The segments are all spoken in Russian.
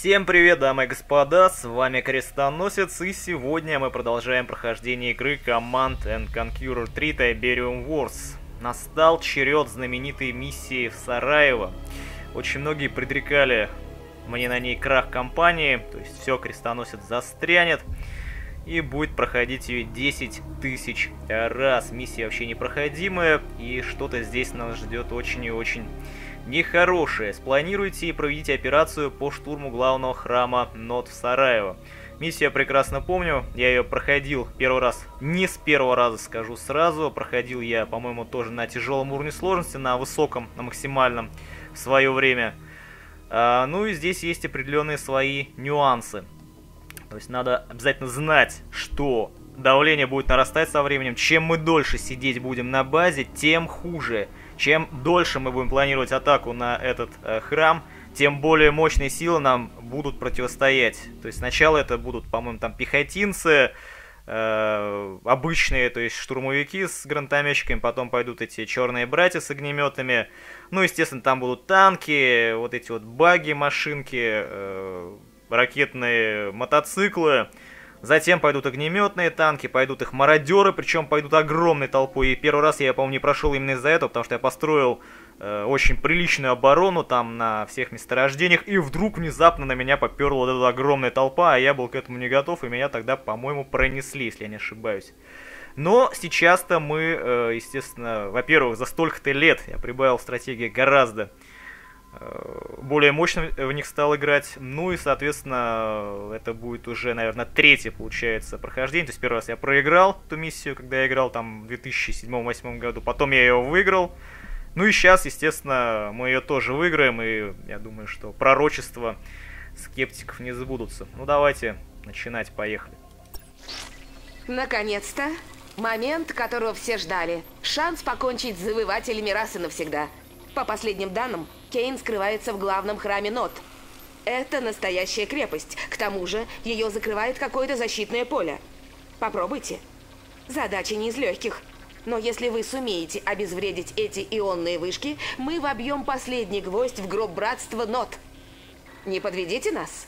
Всем привет, дамы и господа, с вами Крестоносец, и сегодня мы продолжаем прохождение игры Command and Conqueror 3 Tiberium Wars. Настал черед знаменитой миссии в Сараево. Очень многие предрекали мне на ней крах компании, то есть все, Крестоносец застрянет, и будет проходить ее 10 тысяч раз. Миссия вообще непроходимая, и что-то здесь нас ждет очень и очень нехорошее. Спланируйте и проведите операцию по штурму главного храма Нот в Сараево. Миссию я прекрасно помню, я ее проходил первый раз, не с первого раза скажу сразу, проходил я, по-моему, тоже на тяжелом уровне сложности, на высоком, на максимальном в свое время. А, ну и здесь есть определенные свои нюансы. То есть надо обязательно знать, что давление будет нарастать со временем. Чем мы дольше сидеть будем на базе, тем хуже. Чем дольше мы будем планировать атаку на этот э, храм, тем более мощные силы нам будут противостоять. То есть сначала это будут, по-моему, там пехотинцы, э, обычные, то есть штурмовики с гранатометчиками, потом пойдут эти черные братья с огнеметами. Ну, естественно, там будут танки, вот эти вот баги, машинки, э, ракетные мотоциклы. Затем пойдут огнеметные танки, пойдут их мародеры, причем пойдут огромной толпой. И первый раз я, по-моему, не прошел именно из-за этого, потому что я построил э, очень приличную оборону там на всех месторождениях. И вдруг внезапно на меня поперла вот эта огромная толпа, а я был к этому не готов, и меня тогда, по-моему, пронесли, если я не ошибаюсь. Но сейчас-то мы, э, естественно, во-первых, за столько-то лет я прибавил стратегии гораздо более мощно в них стал играть. Ну и, соответственно, это будет уже, наверное, третье, получается, прохождение. То есть первый раз я проиграл эту миссию, когда я играл там в 2007-2008 году. Потом я ее выиграл. Ну и сейчас, естественно, мы ее тоже выиграем. И я думаю, что пророчества скептиков не сбудутся. Ну давайте начинать, поехали. Наконец-то. Момент, которого все ждали. Шанс покончить с завоевателями раз и навсегда. По последним данным, Кейн скрывается в главном храме Нот. Это настоящая крепость. К тому же, ее закрывает какое-то защитное поле. Попробуйте. Задача не из легких. Но если вы сумеете обезвредить эти ионные вышки, мы вобьем последний гвоздь в гроб братства Нот. Не подведите нас?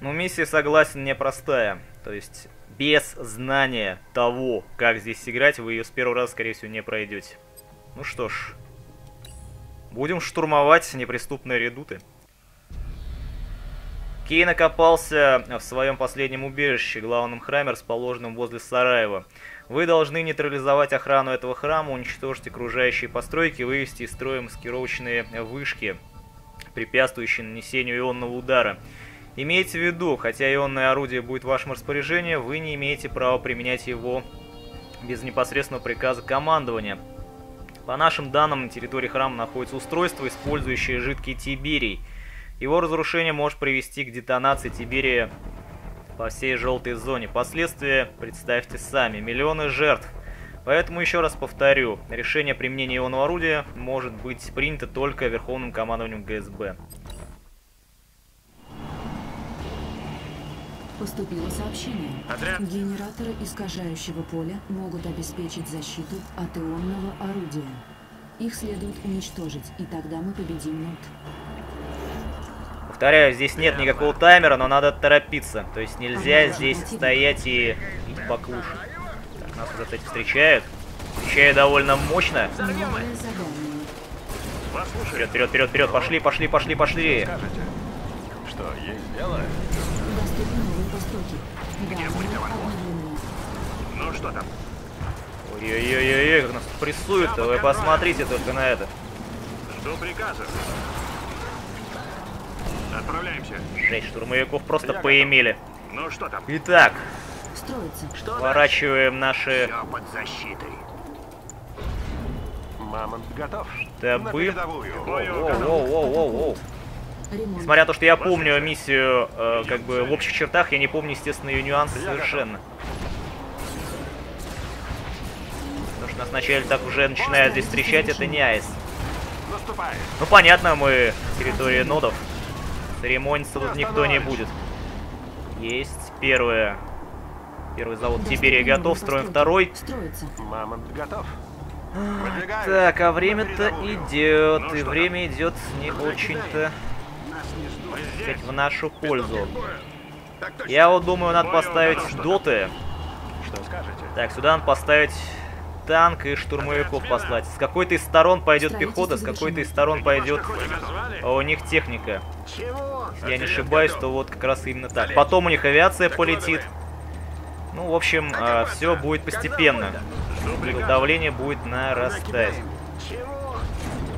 Ну, миссия, согласен, непростая. То есть, без знания того, как здесь играть, вы ее с первого раза, скорее всего, не пройдете. Ну что ж, Будем штурмовать неприступные редуты. Кейн окопался в своем последнем убежище, главном храме, расположенном возле Сараева. Вы должны нейтрализовать охрану этого храма, уничтожить окружающие постройки, вывести из строя маскировочные вышки, препятствующие нанесению ионного удара. Имейте в виду, хотя ионное орудие будет в вашем распоряжении, вы не имеете права применять его без непосредственного приказа командования. По нашим данным, на территории храма находится устройство, использующее жидкий тиберий. Его разрушение может привести к детонации тиберия по всей желтой зоне. Последствия представьте сами. Миллионы жертв. Поэтому еще раз повторю, решение применения ионного орудия может быть принято только Верховным командованием ГСБ. Поступило сообщение. Отряд. Генераторы искажающего поля могут обеспечить защиту от ионного орудия. Их следует уничтожить, и тогда мы победим Нот. Повторяю, здесь нет никакого таймера, но надо торопиться. То есть нельзя здесь стоять и пить поклуш. Так, нас уже, кстати, встречают. Встречают довольно мощно. Вперед, вперед, вперед, вперед. Пошли, пошли, пошли, пошли. Что есть дело? Что там? Ой-ой-ой-ой, как нас прессуют-то. Вы посмотрите только на это. Жду приказа. Отправляемся. Жесть, штурмовиков просто Я поимели. Ну что там? Итак, Строится. Что сворачиваем наши Все под защитой. Мамонт готов? штабы. Готов. Воу-воу-воу-воу-воу. Ремонт. Несмотря на то, что я помню миссию, э, как бы в общих чертах, я не помню, естественно, ее нюансы совершенно. Нас вначале так уже начинают здесь встречать, это не айс. Ну понятно, мы в территории нодов. Церемониться тут никто не будет. Есть первое. Первый завод Тиберия готов, строим второй. Строится. Мамонт готов. Так, а время-то идет, Ну и время идет не очень-то в нашу пользу. Я вот думаю, надо поставить доты. Что скажете? Так, сюда надо поставить танк и штурмовиков послать. С какой-то из сторон пойдет пехота, с какой-то из сторон пойдет а у них техника. Если я не ошибаюсь, то вот как раз именно так. Потом у них авиация полетит. Ну, в общем, все будет постепенно. Давление будет нарастать.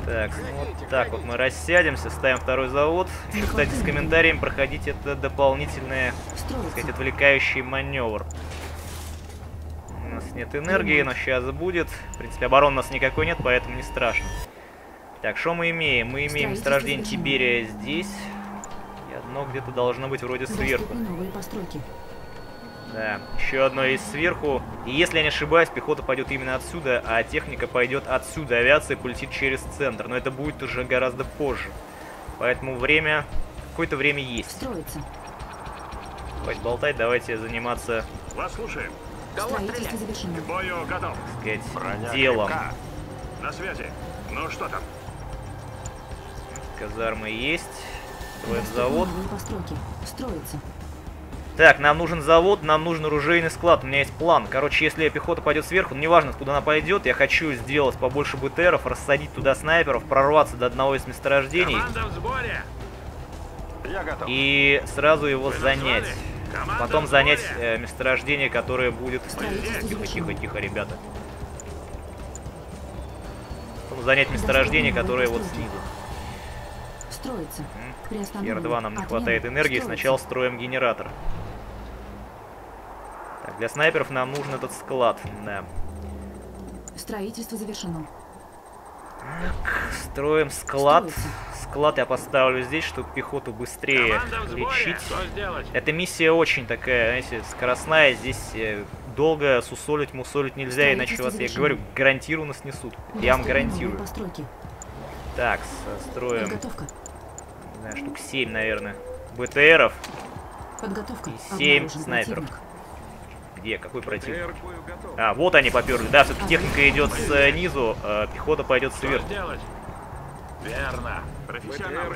Так, ну вот так вот мы рассядемся, ставим второй завод. Еще, кстати, с комментариями проходить это дополнительный, так сказать, отвлекающий маневр. У нас нет энергии, но сейчас будет. В принципе, обороны у нас никакой нет, поэтому не страшно. Так, что мы имеем? Мы имеем месторождение Тиберия здесь. И одно где-то должно быть вроде сверху. Новые постройки. Да, еще одно есть сверху. И если я не ошибаюсь, пехота пойдет именно отсюда, а техника пойдет отсюда. Авиация полетит через центр. Но это будет уже гораздо позже. Поэтому время... Какое-то время есть. Строится. Хватит болтать, давайте заниматься, Вас слушаем. Строительство завершено. К бою готов. сказать, Броня делом. крепка. На связи. Ну что там? Казармы есть. Строим завод. Постройки. Строится. Так, нам нужен завод, нам нужен оружейный склад. У меня есть план. Короче, если пехота пойдет сверху, ну, неважно, куда она пойдет, я хочу сделать побольше БТРов, рассадить туда снайперов, прорваться до одного из месторождений в сборе. Я готов. и сразу его Вы занять. назвали? Потом занять э, месторождение, которое будет... Строительство Тихо, тихо, завершено. тихо, ребята. Потом занять месторождение, которое вот снизу. Строится. М, Приостановлено. Хер 2 нам не хватает энергии, сначала строим генератор. Так, для снайперов нам нужен этот склад, да. Строительство завершено. Строим склад. Строится. Склад я поставлю здесь, чтобы пехоту быстрее лечить. Эта миссия очень такая, знаете, скоростная. Здесь э, долго сусолить, мусолить нельзя, иначе вас, я говорю, гарантированно снесут. Я вам гарантирую. Так, строим, Подготовка. не знаю, штук 7, наверное. БТРов. Подготовка. И семь Обнаружен снайперов. противник. Где? Какой противник? А, вот они поперли. Да, все-таки техника идет снизу, а пехота пойдет Что сверху. Верно.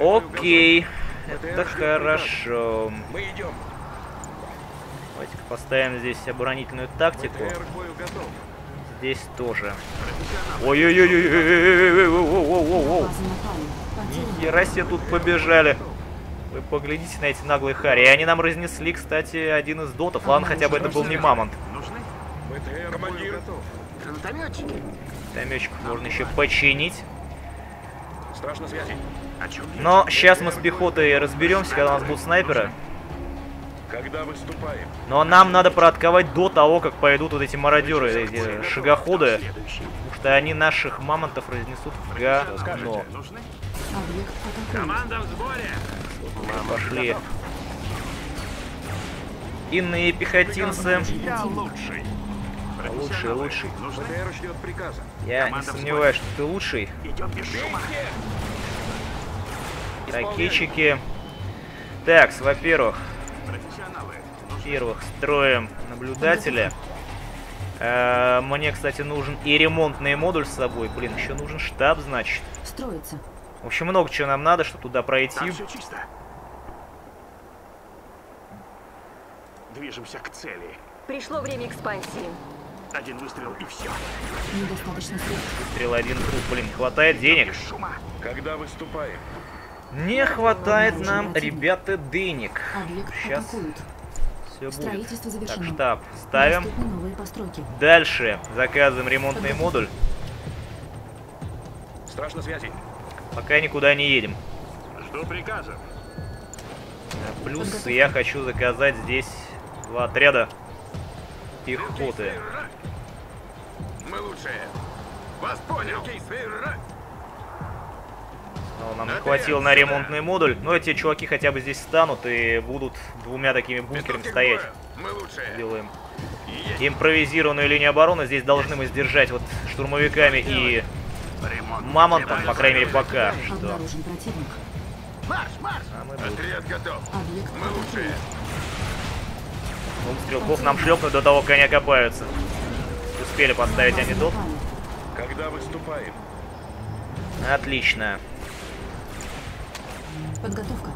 Окей. Это хорошо. Мы идем. Давайте-ка поставим здесь оборонительную тактику. Здесь тоже. Потерян. Нихера себе тут побежали. Вы поглядите на эти наглые хари. И они нам разнесли, кстати, один из дотов. Ладно, хотя бы это был не мамонт. Нужны? БТР к бою готов. Тометчиков можно еще починить. Страшно связи. О чем я? Но сейчас мы с пехотой разберемся, когда у нас будут снайперы. Когда выступаем? Но нам надо проотковать до того, как пойдут вот эти мародеры, эти шагоходы. Потому что они наших мамонтов разнесут в говно. Команда в сборе. Пошли. Иные пехотинцы. Лучший. Лучший, ждет приказа. Я не Команда сомневаюсь, что ты лучший. Идем без шума. Ракетчики. Так, во-первых, Профессионалы. во-первых, строим наблюдателя. Э, Мне, кстати, нужен и ремонтный модуль с собой. Блин, еще нужен штаб, значит. Строится. В общем, много чего нам надо, чтобы туда пройти. Там все чисто. Движемся к цели. Пришло время экспансии. Один выстрел и все. Недостаточно средств. Выстрел один труп. Блин, хватает денег. Шума. Когда выступаем? Не хватает нам, ребята, денег. Объект Сейчас атакуют. все будет. Строительство Так, завершено. штаб ставим. Новые постройки. Дальше заказываем ремонтный модуль. Страшно связи. Пока никуда не едем. Жду приказов. А, Плюс я хочу заказать здесь два отряда пехоты. Мы лучшие. Вас понял. Но нам не хватило на ремонтный модуль. Но эти чуваки хотя бы здесь станут и будут двумя такими бункерами стоять. Мы лучшие. Сделаем импровизированную линию обороны. Здесь должны мы сдержать вот штурмовиками и мамонтом, по крайней мере, пока что. Марш, марш. А мы. Отряд готов. Мы лучшие. Двух стрелков нам шлепнут до того, как они окопаются. Успели поставить напали. Когда выступаем? Отлично. Подготовка.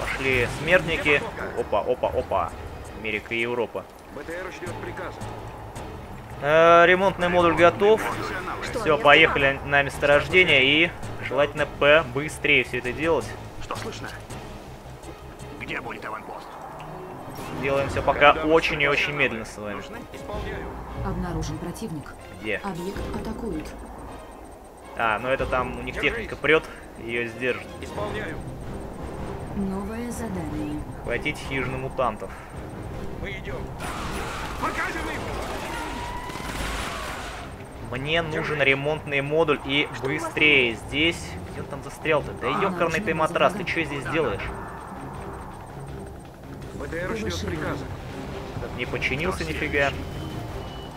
Пошли смертники. Опа, опа, опа. Америка и Европа. БТР ждет приказа. Э, ремонтный модуль готов. Что, Все, поехали на месторождение и желательно П быстрее все это делать. Что слышно? Где будет аванпост? Делаем все пока очень и очень медленно с вами. Обнаружен противник. Где? Объект атакуют. А, ну это там у них техника прет, ее сдержит. Исполняю. Новое задание. Хватить хижины мутантов. Мы идем. Показывай! Мне нужен ремонтный модуль и быстрее. Здесь... Где он там застрял-то? Да ёкарный ты матрас, ты что здесь делаешь? БТР ждет приказа. Не починился нифига.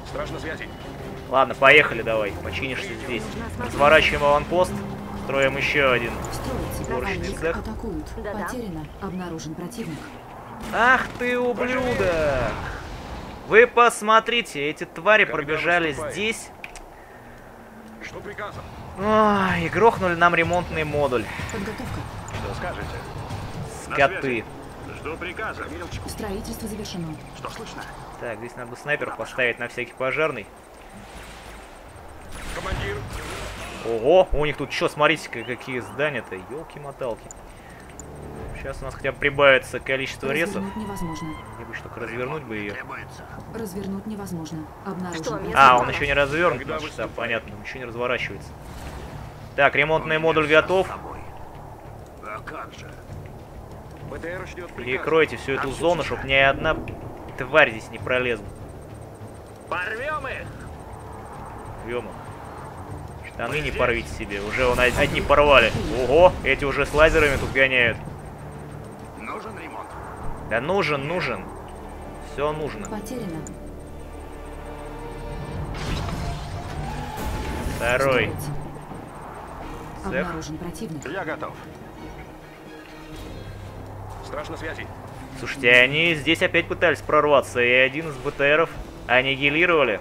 Стражна связи. Ладно, поехали давай. Починишься здесь. Разворачиваем аванпост. Строим еще один. Цех. атакуют. Потеряно. Обнаружен противник. Ах ты ублюдок! Вы посмотрите, эти твари пробежали здесь. Что приказано? Ой, и грохнули нам ремонтный модуль. Подготовка. Что скажете? Скоты. Жду приказа. Милочку. Строительство завершено. Что слышно? Так, здесь надо снайперов поставить на всякий пожарный. Командир. Ого, у них тут что, смотрите-ка, какие здания-то, елки-моталки. Сейчас у нас хотя бы прибавится количество ресов. Развернуть невозможно. Мне бы что-то развернуть бы ее. Развернуть невозможно. Обнаружен. Что, место? А, он еще не развернут, Когда понятно, он еще не разворачивается. Так, ремонтный модуль готов. А как же? Перекройте всю эту зону, чтобы ни одна тварь здесь не пролезла. Порвем их! Рема. Штаны не порвите себе, уже он од- одни порвали. Ого, эти уже с лазерами тут гоняют. Нужен ремонт. Да нужен, нужен. Все нужно. Потеряно. Второй. Цех. Обнаружен противник. Я готов. Стражна связи. Слушайте, они здесь опять пытались прорваться, и один из БТРов аннигилировали.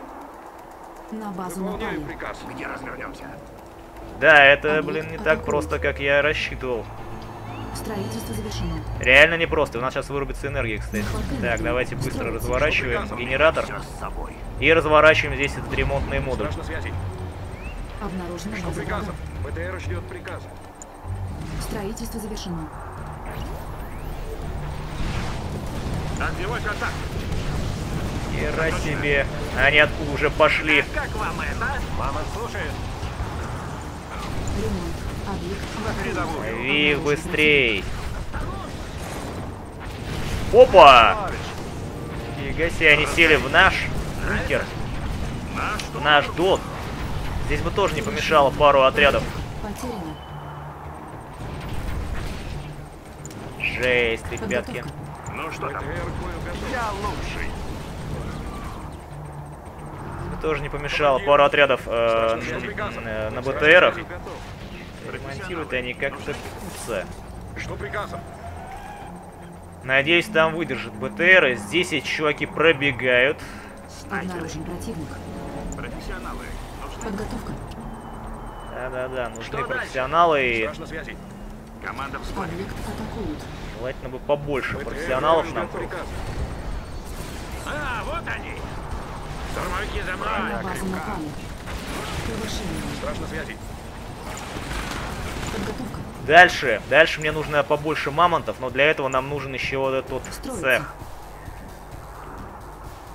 На базу Выполняю напали. приказ. Где развернемся? Да, это, Объект блин, не так атакуют. просто, как я рассчитывал. Строительство завершено. Реально непросто. У нас сейчас вырубится энергия, кстати. Так, давайте быстро разворачиваем генератор Все с собой. и разворачиваем здесь этот ремонтный модуль. Обнаружена Что врага. БТР ждет приказа. Строительство завершено. Отбивать атаку. Хера себе. Они откуда уже пошли. Как вам это? Мама слушает. Ремонт. Объект атакуют. передовую. Ви быстрей. Опа! Фига себе, они сели в наш бункер, Наш в наш дот. Здесь бы тоже не помешало пару отрядов. Жесть, ребятки. Подготовка. Ну что там? Я лучший. Тоже не помешало пару отрядов э, н- э, на БТРах. Ремонтируют они как-то куца. Что приказано? Надеюсь, там выдержат БТРы. Здесь эти чуваки пробегают. Обнаружен противник. Профессионалы. Нужны? Подготовка. Да-да-да, нужны Что дальше? профессионалы и Стражна связи. Команда в. Объект атакуют. Желательно бы побольше профессионалов нам. А, вот они. Штурмовики за мной. Стражна связи. Подготовка. Дальше, дальше мне нужно побольше мамонтов, но для этого нам нужен еще вот этот вот Строится. цех.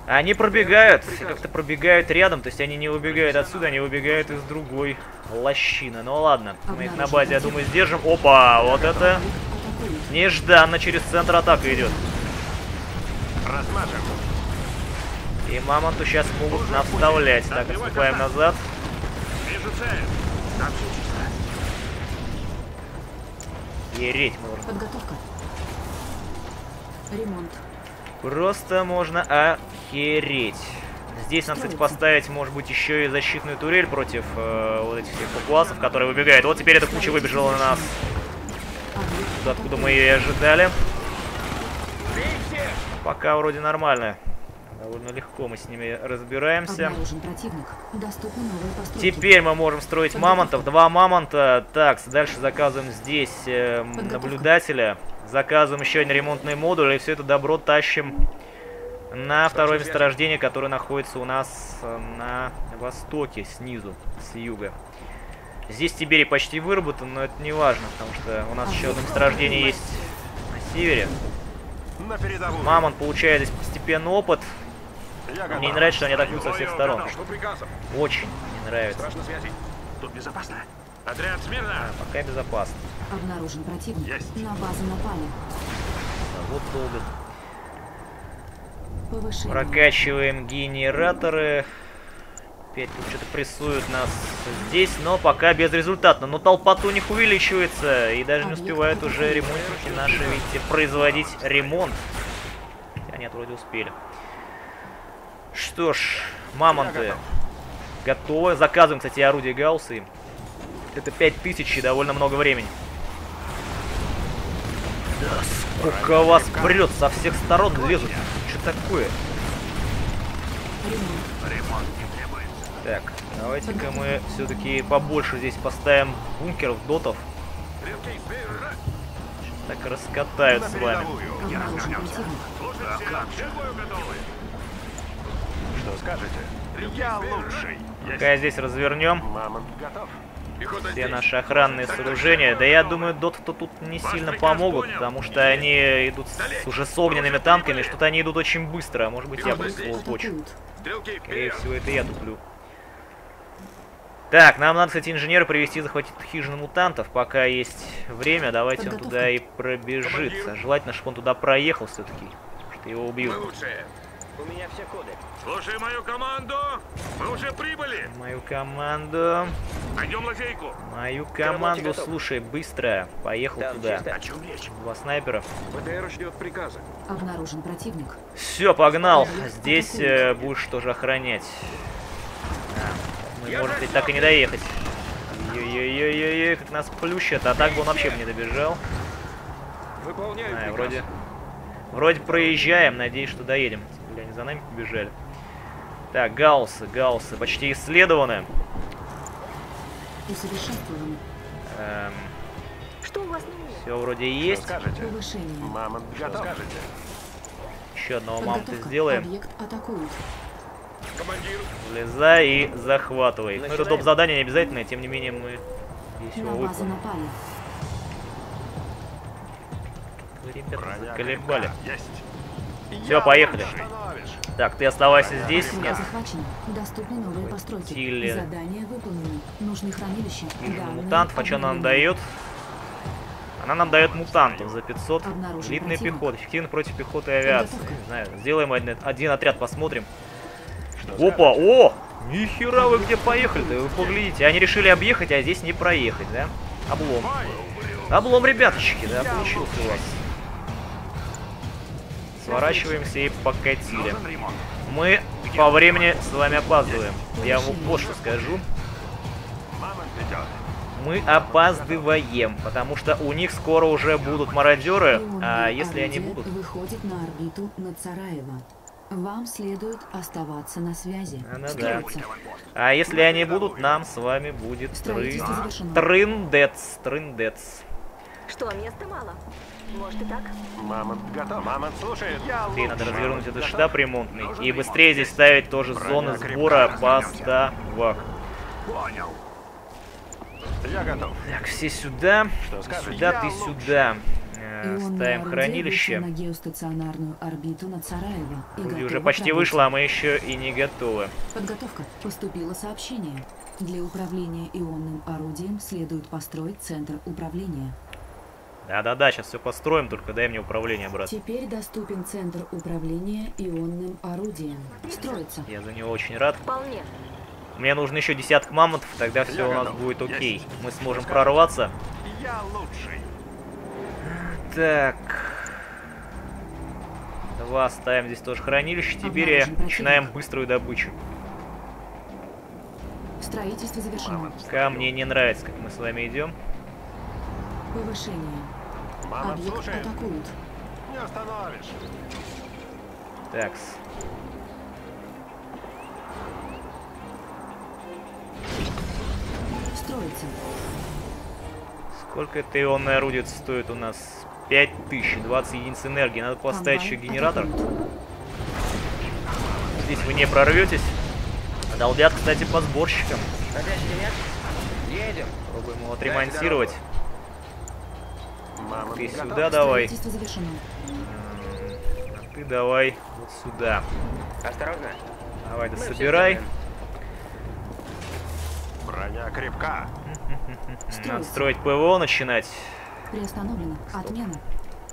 Они пробегают, как-то пробегают рядом, то есть они не выбегают отсюда, они выбегают из другой лощины. Ну ладно, мы их на базе, я думаю, сдержим. Опа, вот это. Нежданно через центр атака идет. Размажем. И мамонту сейчас могут наставлять. Так, отступаем назад. Вижу цель. Там все чисто. Ереть можно. Подготовка. Ремонт. Просто можно охереть. Здесь надо, кстати, поставить, может быть, еще и защитную турель против э, вот этих всех папуасов, которые выбегают. Вот теперь эта куча выбежала на нас, туда, откуда мы ее и ожидали. Пока вроде нормально. Довольно легко мы с ними разбираемся. Теперь мы можем строить мамонтов. Два мамонта. Так, дальше заказываем здесь э, наблюдателя. Заказываем еще один ремонтный модуль. И все это добро тащим на второе месторождение, которое находится у нас э, на востоке, снизу, с юга. Здесь Тиберий почти выработан, но это не важно, потому что у нас еще одно месторождение есть на севере. Мамонт получает здесь постепенно опыт. Мне не нравится, что они атакуют со всех сторон. Очень не нравится. Тут безопасно. Отряд смирно. Пока безопасно. Обнаружен противник. Есть. На базу напали. Вот долго. Повышение. Прокачиваем генераторы. Опять тут что-то прессуют нас здесь, но пока безрезультатно. Но толпа у них увеличивается, и даже не успевают уже ремонтники наши, видите, производить ремонт. Хотя нет, вроде успели. Что ж, мамонты готовы. Заказываем, кстати, орудие Гаусса им. Это 5000 и довольно много времени. Да сколько вас прет, со всех сторон лезут. Что такое? Ремонт. Так, давайте-ка мы все-таки побольше здесь поставим бункеров, дотов. Так раскатают с вами. Что скажете? Я лучший. Пока здесь развернем все наши охранные сооружения. Да я думаю, доты-то тут не сильно помогут, потому что они идут с- уже с огненными танками, что-то они идут очень быстро, а может быть я просто. Стрелки, Скорее всего, это я туплю. Так, нам надо, кстати, инженера привести захватить хижину мутантов. Пока есть время, давайте он Подготовка. туда и пробежится. Командир. Желательно, чтобы он туда проехал все-таки, что его убьют. Мы лучшие. У меня все коды. Слушай мою команду. Мы уже прибыли. Мою команду, Найдем лазейку. мою команду, слушай, быстро, поехал Да, туда. чисто. О чем речь? Два снайперов. БТР ждет приказа. Обнаружен противник. Все, погнал. Здесь э, будешь тоже охранять. А, может, и так и не доехать. Ой-ой-ой-ой, как нас плющат. А так бы он вообще бы не добежал. Выполняю А, вроде... Вроде проезжаем, надеюсь, что доедем. Более они за нами побежали. Так, гауссы, гауссы, почти исследованы. Эм, Что у вас все вроде Что есть. скажете? Повышение. Мамонт готов. скажете? Еще одного мамонта сделаем. Объект атакуют. Влезай и захватывай. Ну, это Начинаем. доп. задание не обязательное, тем не менее мы базу выполним. ребята, заколебали. Есть. Я поехали. Так, ты оставайся здесь. Нет. Доступны новые постройки. Тилли. Задание выполнено. Нужны хранилища. Хижина Данные мутантов, а что она нам дает? Она нам дает мутантов за 500. Обнаружен Элитный пехот, эффективно против пехоты и авиации. Не знаю, сделаем один, один отряд, посмотрим. Опа, о! Нихера вы где поехали-то? Вы поглядите, они решили объехать, а здесь не проехать, да? Облом. Облом, ребяточки, да, получился у вас. Сворачиваемся и покатили. Мы по времени с вами опаздываем. Я вам вот что скажу. Мы опаздываем, потому что у них скоро уже будут мародеры, а если они будут... выходит на орбиту над Сараево. Вам следует оставаться на связи. А, ну да. А если они будут, нам с вами будет завершено. трындец, трындец. Что, места мало? Может и так? Мамонт готов. Мамонт слушает. Я Окей, надо развернуть этот штаб ремонтный Нужен и быстрее здесь ставить тоже Броня зоны сбора поставок. Понял. Я готов. Так, все сюда, Что скажешь? сюда, Я ты сюда. Э, Ставим вышло хранилище. на геостационарную орбиту над Сараево. и уже почти вышло, а мы еще и не готовы. Подготовка. Поступило сообщение. Для управления ионным орудием следует построить центр управления. Да-да-да, сейчас все построим, только дай мне управление, брат. Теперь доступен центр управления ионным орудием. Строится. Я за него очень рад. Вполне. Мне нужно еще десяток мамонтов, тогда все у нас будет окей. Мы сможем прорваться. Я лучший. Так. Два ставим здесь тоже хранилище. Теперь противник. начинаем быструю добычу. Строительство завершено. Пока мне не нравится, как мы с вами идем. Повышение. Мамонт Объект слушает. атакуют. Не остановишь. Такс. Строится. Сколько это ионное орудие стоит у нас? 5000, 20 единиц энергии. Надо поставить еще генератор. Здесь вы не прорветесь. Долбят, кстати, по сборщикам. Едем. Пробуем его отремонтировать. Мама, Ты сюда давай. А ты давай вот сюда. Осторожно. Давай, да собирай. броня крепка. Надо строить ПВО начинать. Приостановлено. Отмена.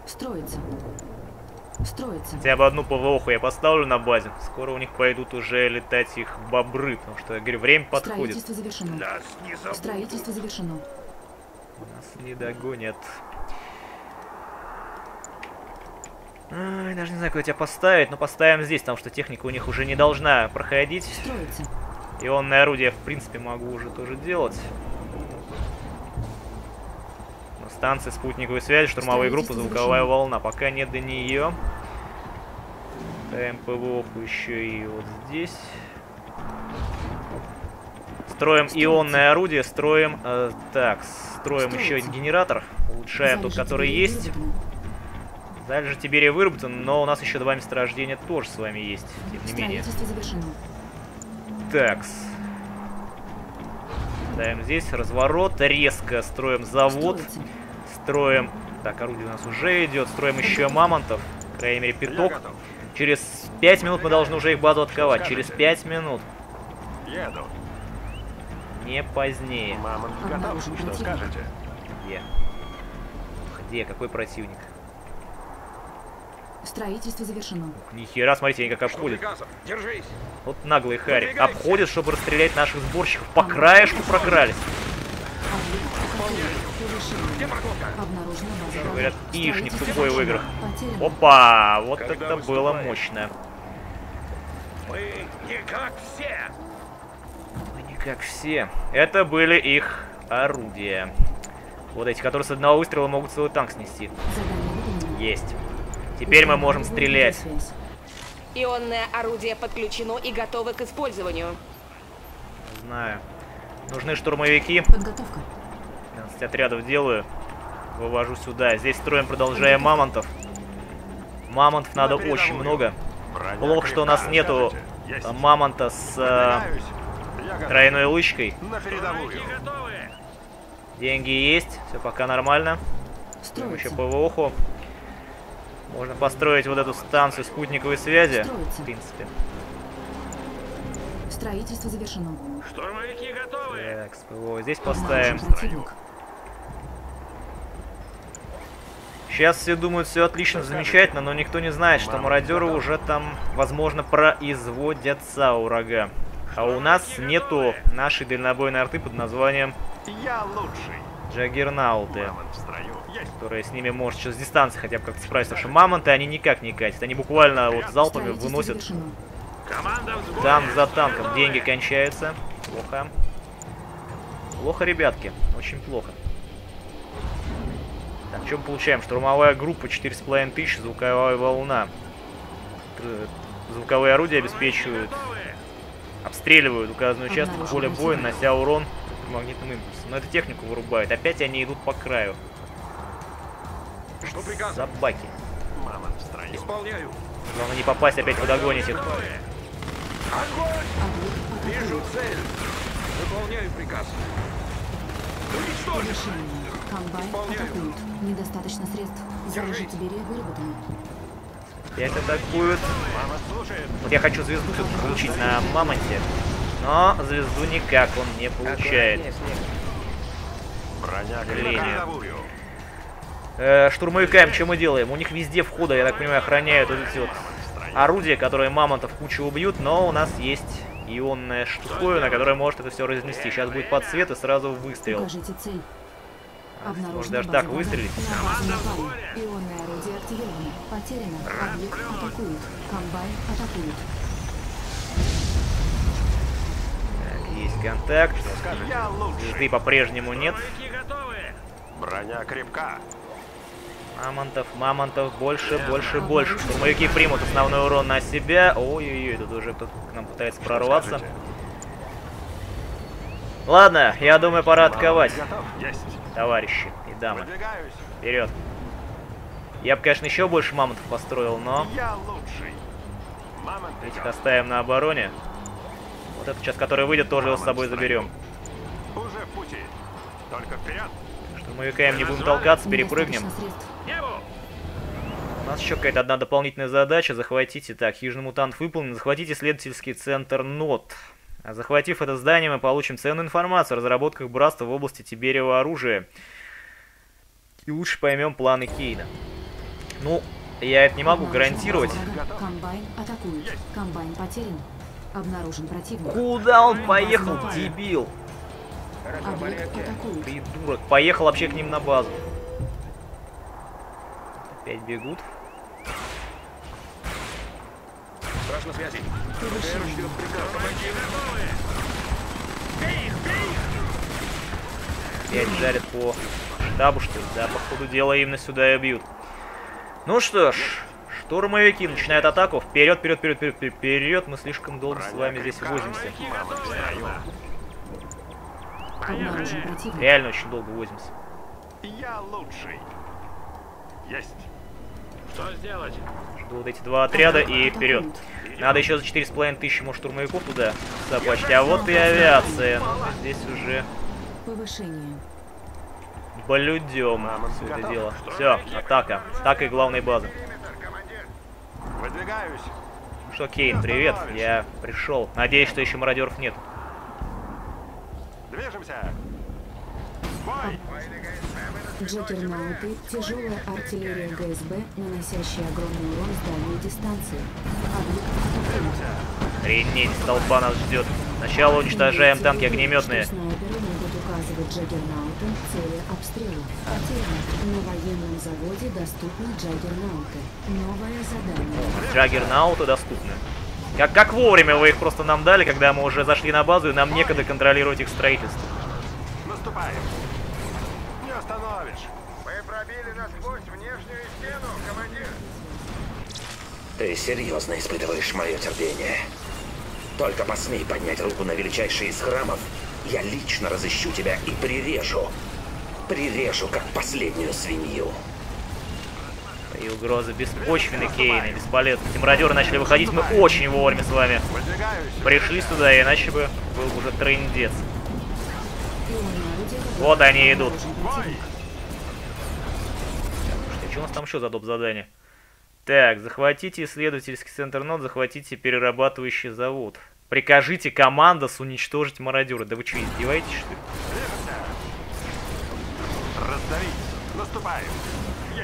Строится. Строится. Хотя бы одну ПВОху я поставлю на базе. Скоро у них пойдут уже летать их бобры, потому что, я говорю, время подходит. Строительство завершено. Нас не забудут. Строительство завершено. Нас не догонят. Ай, даже не знаю, куда тебя поставить, но поставим здесь, потому что техника у них уже не должна проходить. Строится. Ионное орудие, в принципе, могу уже тоже делать. Но станция спутниковой связи, штурмовые группы, звуковая волна. Пока нет до нее. Ставим ПВО еще и вот здесь. Строим ионное орудие, строим... э, так, строим еще один генератор. Улучшаем тот, который есть. Дальше Тиберия выработан, но у нас еще два месторождения тоже с вами есть, тем не менее. Такс. Ставим здесь разворот, резко строим завод, Строится. Строим... Так, орудие у нас уже идет, строим еще мамонтов, по крайней мере пяток. Через 5 минут мы должны уже их базу отковать, через скажете? 5 минут, Еду. не позднее. Мамонт готов. Что скажете? Где? Где? Какой противник? Строительство завершено. Нихера, смотрите, они как обходят. Держись. Вот наглый Харик. Выдвигайся. Обходит, чтобы расстрелять наших сборщиков. По краешку прокрались. База Говорят, яичник тупой в играх. Опа! Вот Когда это было мощно. Мы не как все. Мы не как все. Это были их орудия. Вот эти, которые с одного выстрела могут целый танк снести. Есть. Теперь мы можем стрелять. Ионное орудие подключено и готово к использованию. Знаю. Нужны штурмовики. Подготовка. 15 отрядов делаю. Вывожу сюда. Здесь строим, продолжаем мамонтов. Мамонтов надо очень много. Плохо, что у нас нету э, мамонта с э, тройной лычкой. Деньги есть, все пока нормально. Строим еще. ПВОху. Можно построить вот эту станцию спутниковой связи. Строится. В принципе. Строительство завершено. Штурмовики готовы. Так, ПВО здесь поставим. Противник. Сейчас все думают, все отлично, замечательно, но никто не знает, что мародеры уже там, возможно, производятся, урага. А у нас нету нашей дальнобойной арты под названием. Джаггернауты. Которая с ними может сейчас с дистанции хотя бы как-то справиться. Потому что мамонты, они никак не катят. Они буквально вот залпами выносят танк за танком. Деньги кончаются. Плохо. Плохо, ребятки. Очень плохо. Так, что мы получаем? Штурмовая группа 4,5 тысяч, звуковая волна. Звуковые орудия обеспечивают, обстреливают указанный участок поля боя, нанося урон магнитным импульсом. Но эту технику вырубают. Опять они идут по краю. Что? Собаки. Строю. Исполняю. Главное не попасть опять под огонь этих. Огонь! Вижу цель. Выполняю приказ. Уничтожить. Комбайн Исполняю. атакуют. Недостаточно средств. Держись. Тиберия выработаны. Опять атакуют. Мамонт слушает. Вот я хочу звезду все-таки получить на Мамонте. Но звезду никак он не получает. Броня. Э, штурмовикам что мы делаем? У них везде входа, я так понимаю, охраняют вот эти вот орудия, которые мамонтов кучу убьют, но у нас есть ионная штуковина, которая может это все разнести. Сейчас будет подсвет и сразу выстрел. Укажите цель. Обнаружена Может даже так выстрелить? На базу напали. Ионное орудие активировано. Потеряно. Объект атакуют. Комбайн атакуют. Так, есть контакт. Звезды по-прежнему нет. Броня крепка. Мамонтов, мамонтов, больше, больше, больше. Штурмовики примут основной урон на себя. Ой-ой-ой, тут уже кто-то к нам пытается прорваться. Ладно, я думаю, пора атаковать? Есть. Товарищи и дамы. Выдвигаюсь. Вперед. Я бы, конечно, еще больше мамонтов построил, но Я лучший. Мамонт этих оставим на обороне. Вот этот сейчас, который выйдет, тоже его с собой заберем. Уже в пути. Только вперед. Штурмовиками не будем толкаться, перепрыгнем. У нас еще какая-то одна дополнительная задача. Захватите, так, хижины мутантов выполнен. Захватите исследовательский центр НОД. А Захватив это здание, мы получим ценную информацию о разработках братства в области тибериевого оружия. И лучше поймем планы Кейна. Ну, я это не могу гарантировать. Комбайн атакует. Комбайн потерян. Обнаружен противник. Куда он поехал, дебил? Придурок. Поехал вообще к ним на базу. Опять бегут. Страж на связи. Повышение. Опять жарят по штабу, что ли? Да, по ходу дела именно сюда и бьют. Ну что ж, штурмовики начинают атаку. Вперед, вперед, вперед, вперед, вперед, вперед. Мы слишком долго с вами здесь возимся. Реально очень долго возимся. Я лучший. Есть. Что сделать? Жду вот эти два отряда и вперед. Надо еще за 4,5 тысячи, может, штурмовиков туда запачить. А вот и авиация. Ну, здесь уже Повышение. блюдем все это дело. Все, атака. Атака и главной базы. Выдвигаюсь. Ну что, Кейн, привет. Я пришел. Надеюсь, что еще мародеров нет. Движемся. Бой. Джокернауты – тяжелая артиллерия ГСБ, наносящая огромный урон с дальней дистанции. Объект. Охренеть, толпа нас ждет. Сначала уничтожаем танки огнеметные. Снайперы могут указывать Джаггернаутам цели обстрела. Потеряно. На военном заводе доступны Джаггернауты. Новое задание. Джаггернауты доступны. Как, как вовремя вы их просто нам дали, когда мы уже зашли на базу, и нам некогда контролировать их строительство. Наступаем. Остановишь. Мы пробили насквозь внешнюю стену, командир. Ты серьезно испытываешь мое терпение? Только посмей поднять руку на величайший из храмов, я лично разыщу тебя и прирежу. Прирежу, как последнюю свинью. И угрозы беспочвенны, Кейн, и бесполезны. Эти мародеры начали выходить, мы очень вовремя с вами пришли сюда, иначе бы был бы уже трындец. Вот они идут. что у нас там еще за доп. задание? Так, захватите исследовательский центр НОТ, захватите перерабатывающий завод. Прикажите командос уничтожить мародера. Да вы что, издеваетесь, что ли?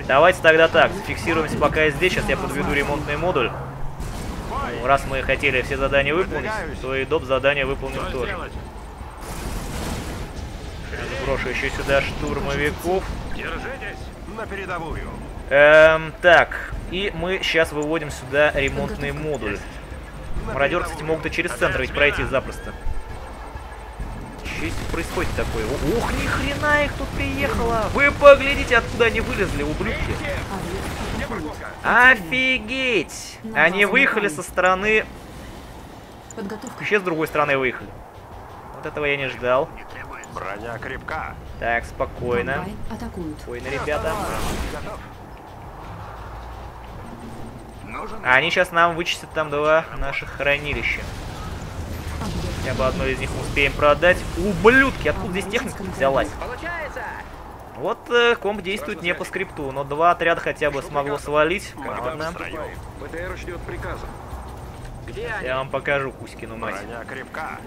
Давайте тогда так, зафиксируемся пока здесь, сейчас я подведу ремонтный модуль. Ну, раз мы хотели все задания выполнить, то и доп. задание выполним тоже. Сейчас брошу еще сюда штурмовиков. Держитесь! На передовую. Эм, так, и мы сейчас выводим сюда ремонтный модуль. Мародеры, кстати, могут и через центр ведь пройти запросто. Что здесь происходит такое? Ух, ни хрена их тут приехало! Вы поглядите, откуда они вылезли, ублюдки! Офигеть! Они выехали со стороны... Подготовка. Вообще с другой стороны выехали. Вот этого я не ждал. Броня крепка. Так, спокойно. Комбайн атакуют. Спокойно, ребята. Готов. А они сейчас нам вычистят там два наших хранилища. Хотя бы одно из них успеем продать. Ублюдки, откуда здесь техника взялась? Получается! Вот э, комп действует не по скрипту, но два отряда хотя бы смогло свалить. Ладно, БТР ждет приказа. Где они? я вам покажу Кузькину мать. Броня крепка.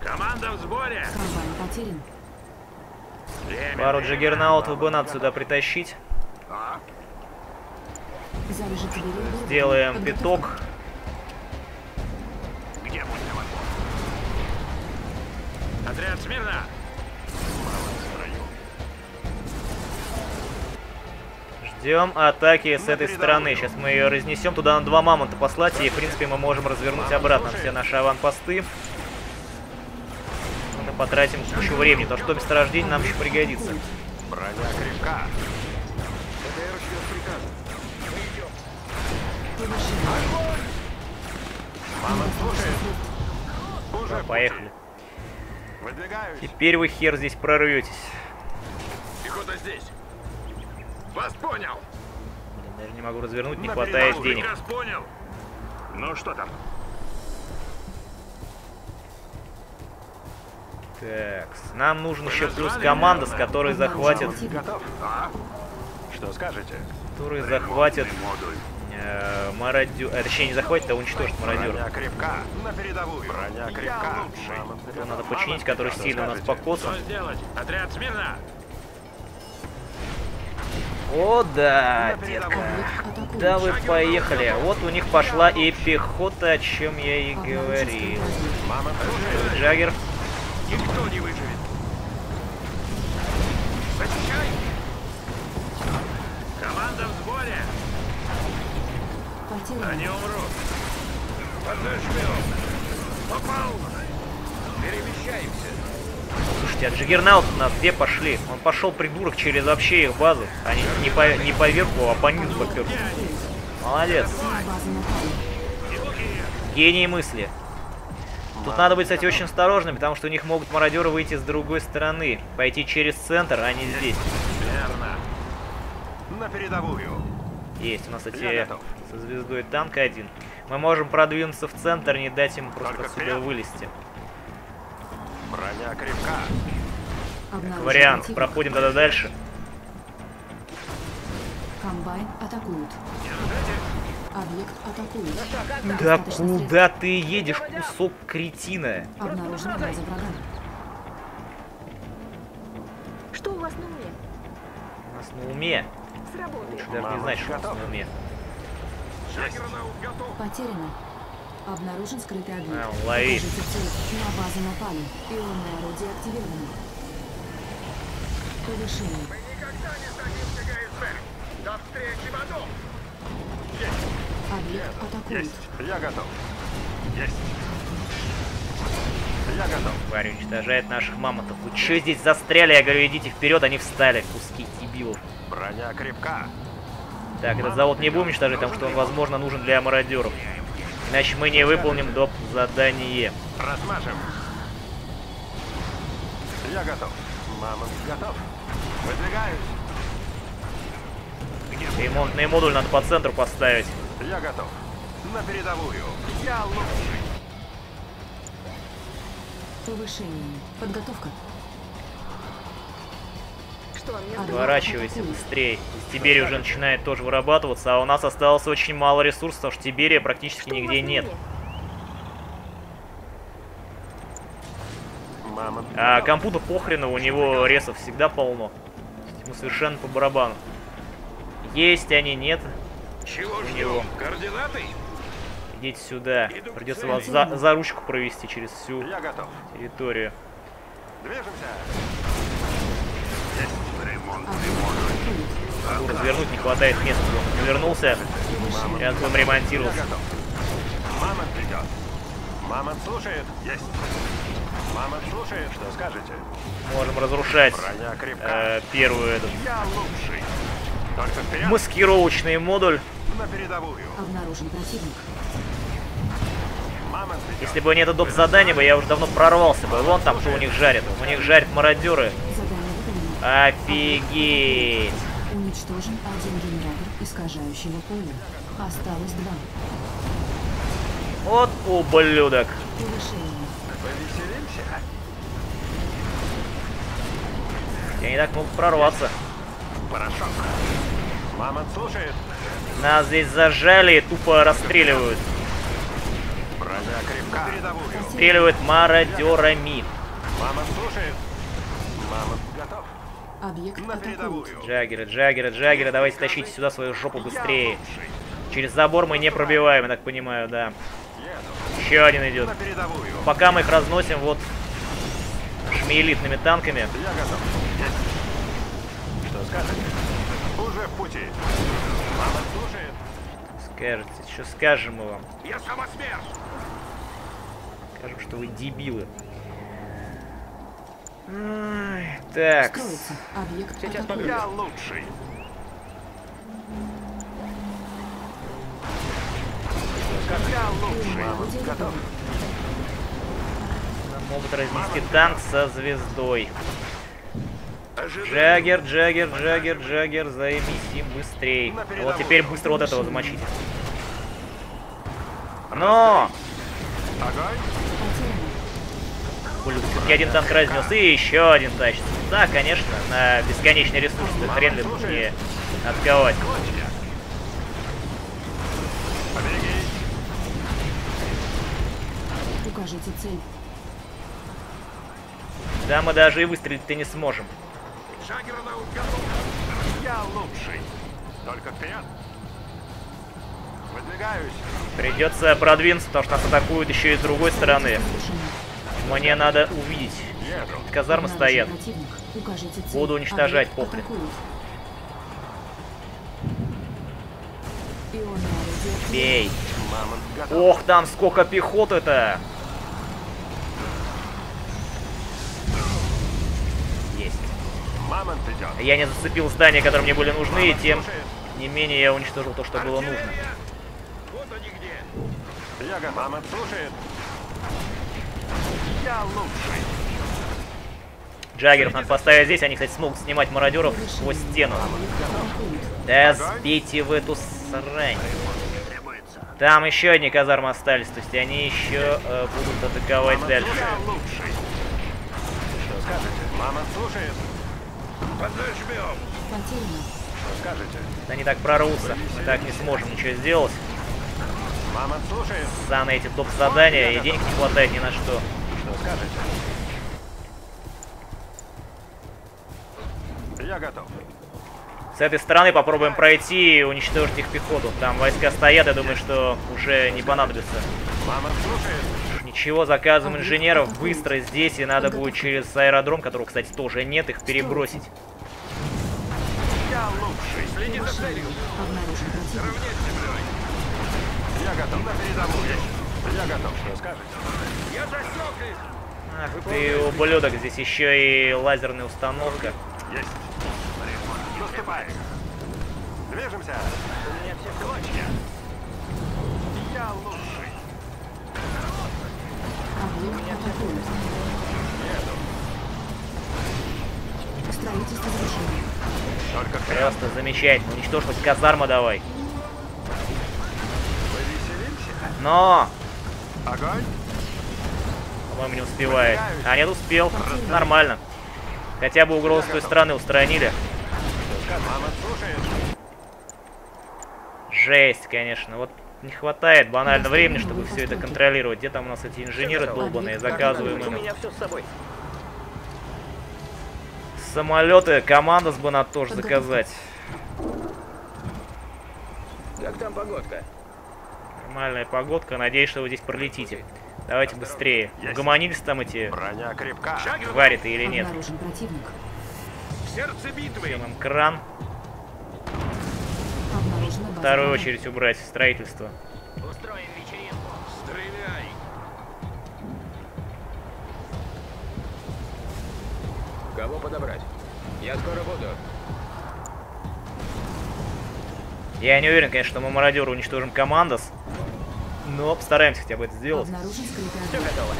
Команда в сборе! Комбайн потерян. Время! Пару джаггернаутов бы надо сюда притащить. Тибериева. Сделаем пяток. Где? Отряд смирно! Ждем атаки с этой стороны. Сейчас мы ее разнесем. Туда на два мамонта послать. И, в принципе, мы можем развернуть обратно все наши аванпосты потратим кучу времени, то что месторождение нам еще пригодится. Броня река. Да, поехали. Теперь вы хер здесь прорветесь. Пехота здесь. Вас понял. Блин, даже не могу развернуть, не Наперед. хватает денег. Понял. Ну что там? Так, нам нужен еще плюс команда, с которой захватят, Готов? А? Что скажете? которые захватят Ремонтный модуль. э, мародю... э, точнее, не захватят, а уничтожат мародеров. Броня крепка. На передовую. Броня крепка. Его надо починить, который сильно нас покоцан. Что сделать? Отряд смирно. О, да, детка. Да вы поехали. Вот у них пошла и пехота, о чем я и говорил. Джаггер. Никто не выживет. Зачищай. Команда в сборе. Потеряно. Они умрут. Подожмем. Попал. Перемещаемся. Слушайте, а Джаггернаут у нас где пошли? Он пошел, придурок, через вообще их базу. Они не по, не по верху, а по низу поперся. Молодец. Гений мысли. Тут надо быть, кстати, очень осторожным, потому что у них могут мародеры выйти с другой стороны. Пойти через центр, а не здесь. Верно. На передовую. Есть у нас, кстати, со звездой танк один. Мы можем продвинуться в центр, не дать им просто Только отсюда вперед. вылезти. Броня крепка. Обнаружен Вариант. Проходим тогда дальше. Комбайн атакуют. Объект атакуют. Да куда ты едешь, кусок кретина? Обнаружена база врага. Что у вас на уме? У нас на уме. Сработает. Даже не знать, что у нас на уме. Потеряно. Обнаружен скрытый объект. А, лови. На базу напали. Ионное орудие активировано. Повышение. Мы никогда не сдадимся ГСБ. До встречи в аду! Объект атакуют. Есть. Я готов. Есть. Я готов. Тварь уничтожает наших мамонтов. Вы че здесь застряли? Я говорю, идите вперед, они встали, куски дебилов. Броня крепка. Так, этот завод не будем уничтожать, потому что он, возможно, нужен для мародеров. Иначе мы не выполним доп. задание. Размажем. Я готов. Мамонт готов. Выдвигаюсь. Ремонтный модуль надо по центру поставить. Я готов. На передовую. Я лучший. Повышение. Подготовка. Что, мне атакуют. быстрее. Тиберия уже начинает тоже вырабатываться, а у нас осталось очень мало ресурсов, потому что Тиберия практически Что нигде нет. Мамонт А компьютер похрену, у него ресов всегда полно. Ему совершенно по барабану. Есть они, нет. Чего него. Координаты? Идите сюда. Придется вас за, за ручку провести через всю Я готов. территорию. Движемся. Ремонт. Развернуть, не хватает места. Он вернулся. Сейчас будем Я ремонтироваться. готов. Мамонт идет. Мамонт слушает. Есть. Мамонт слушает. Что скажете? Можем разрушать э, первую эту Я лучший. Только вперед. маскировочный модуль. На передовую. Обнаружен противник. Если бы не это доп. задание, бы я уже давно прорвался бы. Вон там, что у них жарят. У них жарят мародеры. Офигеть! Уничтожен один генератор искажающего поля. Осталось два. Вот ублюдок. Повеселимся. Я не так мог прорваться. Порошок. Мамонт слушает. Нас здесь зажали и тупо расстреливают. Расстреливают мародерами. Слушает. Готов. Объект На передовую. Джаггеры, джаггеры, джаггеры, давайте тащите сюда свою жопу быстрее. Через забор мы не пробиваем, я так понимаю, да. Еще один идет. Пока мы их разносим вот нашими элитными танками. Я готов. Что скажете? Скажете, что скажем мы вам? Я сама смерть. Скажем, что вы дебилы. Ай, Так. Я лучший. Я лучший. Готов. могут разнести танк со звездой. Джаггер, Джаггер, Джаггер, Джаггер, займись им быстрей. Вот теперь быстро вот этого замочите. Но! Потеряно. Все-таки один танк разнес и еще один тащится. Да, конечно, на бесконечный ресурс. Да хрен ли мне отковать. Укажите цель. Да мы даже и выстрелить-то не сможем. Джаггернаут готов. Я лучший! Только вперед! Выдвигаюсь! Придется продвинуться, потому что нас атакуют еще и с другой стороны. Мне надо увидеть. Еду! Казармы стоят. Буду уничтожать, похрен. Бей. Ох, там сколько пехоты-то! Мамонт идет! Я не зацепил здания, которые мне были нужны, и Мамонт тем слушает. не менее я уничтожил то, что было нужно. Вот они где. Я готов! Мамонт слушает! Я лучший! Джаггеров надо поставить здесь, они, кстати, смогут снимать мародеров сквозь стену. Да сбейте в эту срань. Там еще одни казармы остались, то есть они еще э, будут атаковать дальше. скажете? Мамонт слушает! Подожмем. Потеряно. Что скажете? Они так прорвутся, мы так не сможем ничего сделать. Мамонт слушает! За на эти топ-задания и денег не хватает ни на что. Что скажете? Я готов. С этой стороны попробуем пройти и уничтожить их пехоту. Там войска стоят, я думаю, что уже не понадобится. Мамонт слушает! Ничего, заказываем инженеров быстро здесь, и надо будет через аэродром, которого, кстати, тоже нет, их перебросить. Я лучший! Следи за целью. Я готов. На передовую. Я готов. Что скажете? Я засек их. Ах ты ублюдок, здесь еще и лазерная установка. Есть. Наступаем. Движемся. У меня все клочья. Строительство завершено. Только. Просто замечательно. Уничтожь хоть казарма давай. Но! Огонь. По-моему, не успевает. А, нет, успел. Нормально. Хотя бы угрозу с той стороны устранили. Жесть, конечно. Вот не хватает банально времени, чтобы все это контролировать. Где там у нас эти инженеры долбаные, заказываем У им. меня все с собой. Самолеты, командос бы надо тоже заказать. Как там погодка? Нормальная погодка, надеюсь, что вы здесь пролетите. Давайте быстрее. Угомонились там эти Броня крепка. Или нет? Обнаружен противник. В сердце битвы. Нам кран. Вторую очередь убрать строительство. Устроим вечеринку. Стреляй. Кого подобрать? Я скоро буду. Я не уверен, конечно, что мы мародеры уничтожим командос. Но постараемся хотя бы это сделать. Объект. готово.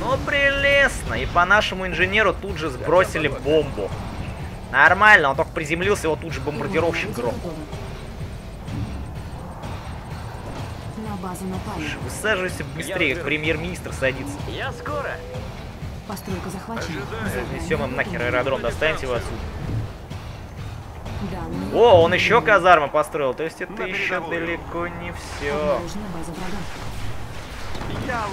Ну, прелестно. И по нашему инженеру тут же сбросили бомбу. Нормально, он только приземлился, его тут же бомбардировщик напали. Высаживайся быстрее, как премьер-министр садится. Я скоро. Постройка захвачена. Несем им нахер аэродром, достаньте его отсюда. Данные. О, он еще казарму построил, то есть это еще далеко не все. Я.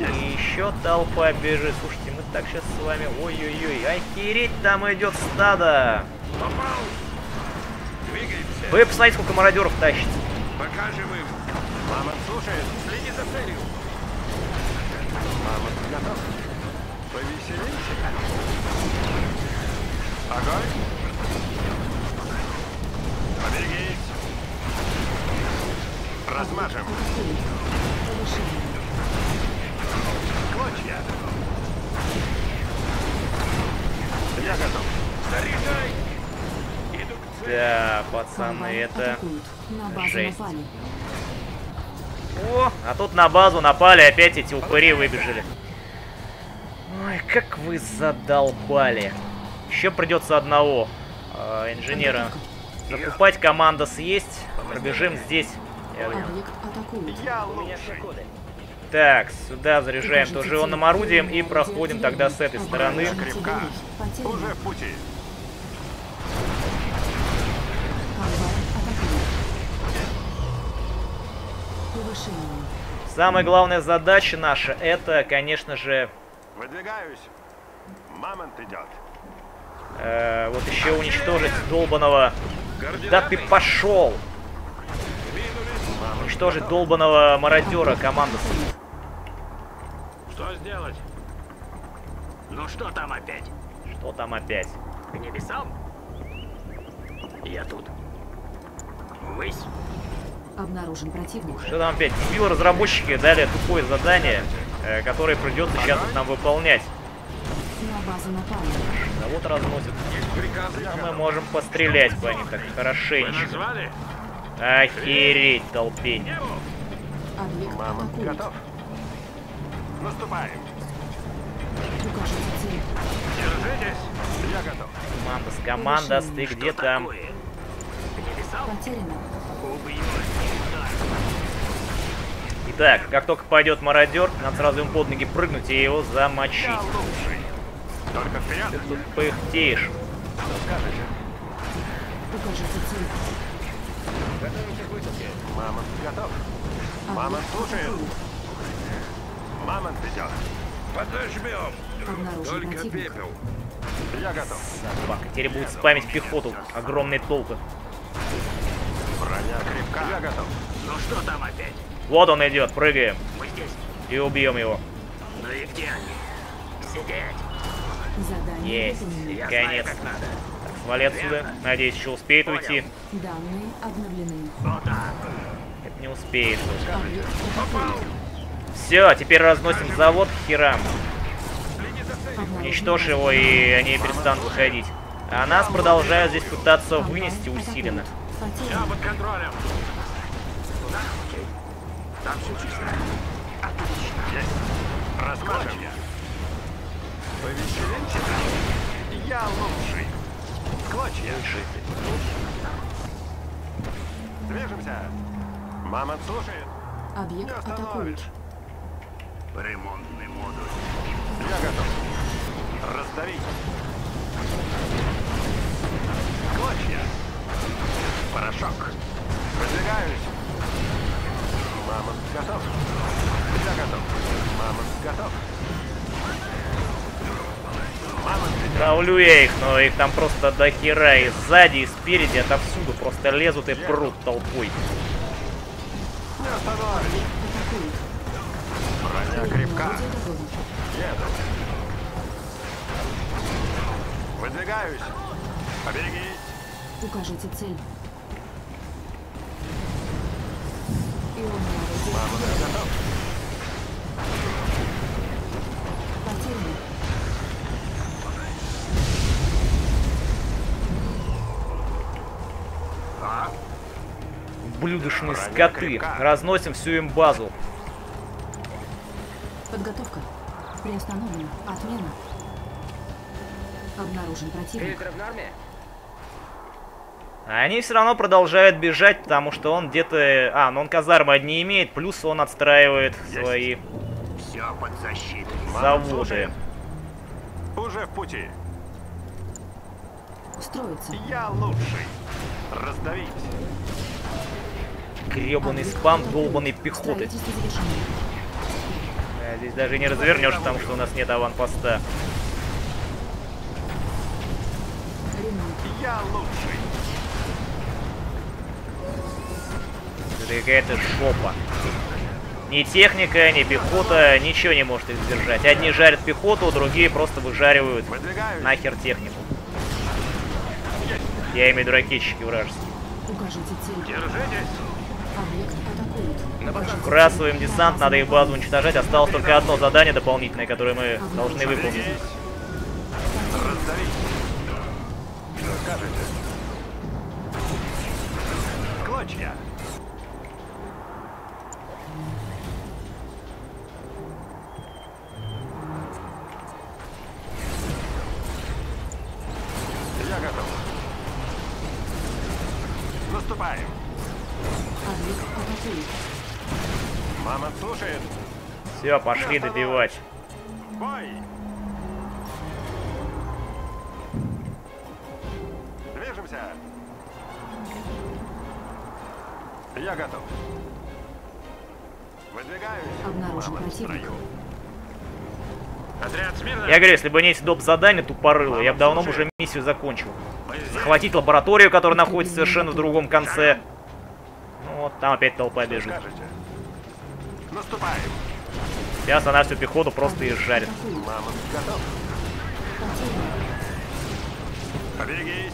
И еще толпа бежит. Слушайте, мы так сейчас с вами... Ой-ой-ой, охереть, там идет стадо. Попал. Двигаемся. Вы посмотрите, сколько мародеров тащится. Покажем им. Мамонт слушает. Следи за целью. Мамонт готов. Повеселимся. Огонь. Поберегись. Размажем. Клочья. Я готов. Заряжай. Иду к цели. Да, пацаны, Комбайн это... жесть. напали. О, а тут на базу напали, опять эти упыри выбежали. Ой, как вы задолбали. Еще придется одного э, инженера закупать, команда съесть. Пробежим здесь. Я. Я лучший. Так, сюда заряжаем тоже ионным орудием и проходим тогда с этой стороны. Крепка. Уже в пути. Самая главная задача наша это, конечно же, Выдвигаюсь. Мамонт идет. э, вот еще уничтожить долбаного. Да ты пошел! Уничтожить долбаного мародера команда. Что сделать? Ну что там опять? Что там опять? К небесам? Я тут. Высь. Обнаружен противник. Что там опять? Дебил разработчики дали тупое задание, э, которое придется сейчас вот нам выполнять. На базу напали. Завод разносит. Приказы А мы можем пострелять по ним так хорошенечко. назвали? Охереть, толпень. Объект атакует. готов. Наступаем. Цель. Держитесь. Я готов. Командос, командос, ты где там? Потеряно. Итак, как только пойдет мародер, надо сразу ему под ноги прыгнуть и его замочить. Только Ты тут пыхтеешь. Что скажете? Укажите цель. Мамонт готов. Мамонт слушает. Мамонт идет. Подожмем. Обнаружен противник. Я готов. Собака, теперь будет спамить пехоту. Огромные толпы. Броня крепка. Я готов. Ну что там опять? Вот он идет, прыгаем. Мы здесь. И убьем его. Ну и где они? Сидеть. Задание Есть. Я Конец. знаю, как надо. Так, свали отсюда. Надеюсь, еще успеет уйти. Данные обновлены. Вот так. Это не успеет. Объект атакует. Все, теперь разносим завод к херам. Уничтожь его, и они перестанут выходить. А нас продолжают здесь пытаться вынести усиленно. Я Потеряно. под контролем. Там все чисто. Есть. Повеселенчик. Я лучший. Клочья. Движемся. Мамонт слушает. Объект атакует. Ремонтный модуль. Я готов. Раздавить. Клочья. Порошок. Выдвигаюсь. Мамонт готов. Я готов. Мамонт готов. Давлю я их, но их там просто до хера и сзади, и спереди, отовсюду просто лезут и прут толпой. Не остановишь. Броня крепка. Еду. Выдвигаюсь. Поберегись. Укажите цель. Мамонт готов. потеряно. Блюдочные Броня скоты. Разносим всю им базу. Подготовка. Приостановлена. Отмена. Обнаружен противник. Фильтр в норме? Они все равно продолжают бежать, потому что он где-то... А, ну он казармы одни имеет, плюс он отстраивает свои Все под защитой. Заводы. Уже в пути. Строится. Я лучший. Раздавить. Гребаный спам долбанной пехоты. А здесь даже не развернешь, потому что у нас нет аванпоста. Я лучший. Это какая-то жопа. Ни техника, ни пехота, ничего не может их сдержать. Одни жарят пехоту, другие просто выжаривают Выдвигаюсь. нахер технику. Я имею в виду ракетчики вражеские. Держитесь. Вбрасываем десант, надо их базу уничтожать. Осталось только одно задание дополнительное, которое мы должны выполнить. Клочья. Я готов. Наступаем. Объект. Мамонт слушает. Все, пошли добивать. Бой! Движемся! Я готов. Выдвигаюсь. Обнаружен противник. строю. Отряд смирно. Я говорю, если бы не эти доп. задания тупорылые, я бы давно уже миссию закончил. Захватить лабораторию, которая находится совершенно в другом конце. Ну вот, там опять толпа бежит. скажете? Наступаем. Сейчас она всю пехоту просто и жарит. Мамонт готов. Потеря. Берегись.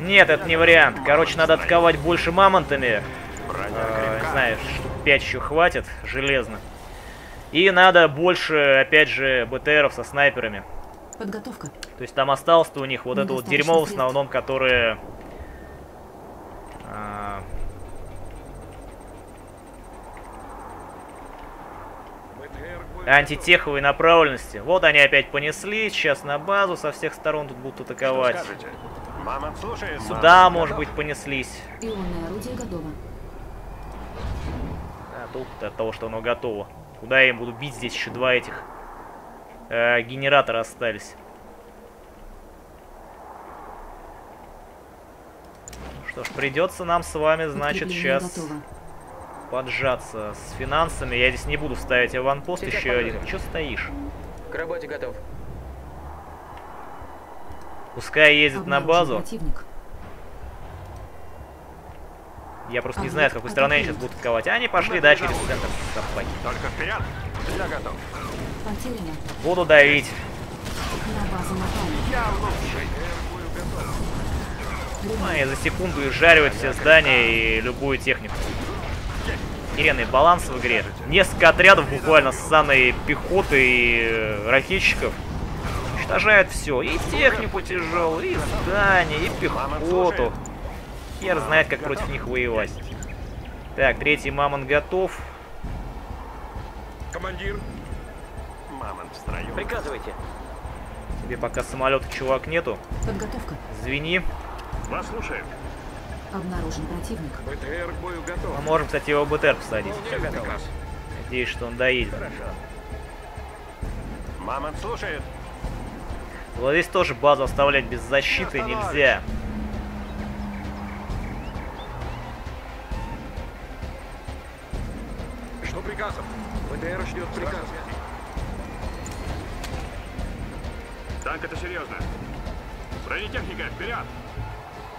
Нет, это не вариант. Короче, надо атаковать больше мамонтами. Э, не знаю, штук 5 еще хватит, железно. И надо больше, опять же, БТРов со снайперами. Подготовка. То есть там осталось-то у них вот это вот дерьмо в основном, которое... а, БТР к бою антитеховой направленности. Вот они опять понесли, сейчас на базу со всех сторон тут будут атаковать. Мамонт слушает. Сюда, Мамонт может готов. быть, понеслись. Ионное орудие готово. А тут от того, что оно готово. Куда я им буду бить? Здесь еще два этих э, генератора остались. Что ж, придется нам с вами, значит, сейчас готово. Поджаться с финансами. Я здесь не буду ставить аванпост Сейчас еще один. покажем. Че стоишь? К работе готов. Пускай ездит на Обнаружен базу. Противник. Я просто не Объект знаю, с какой стороны они сейчас будут атаковать. А они пошли, да, через центр собаки. Только вперед. Я готов. Потеряно. Буду давить. На базу напали. Я лучший. Ну, и за секунду изжаривать все здания и любую технику. Охеренный баланс в игре. Несколько отрядов буквально с саной пехоты и э, ракетчиков. Уничтожают все. И технику тяжелую, и здания, и пехоту. Хер знает, как против них воевать. Так, третий мамонт готов. Командир, Мамонт в строю. Приказывайте. Тебе пока самолета чувак нету. Подготовка. Извини. Вас слушаем. Обнаружен противник. БТР к бою готов. Мы можем, кстати, его БТР посадить. Выполняю приказ. Надеюсь, что он доедет. Мамонт слушает. Вот здесь тоже базу оставлять без защиты нельзя. Что приказом? БТР ждет приказа. Так, это серьезно. Бронетехника, вперед!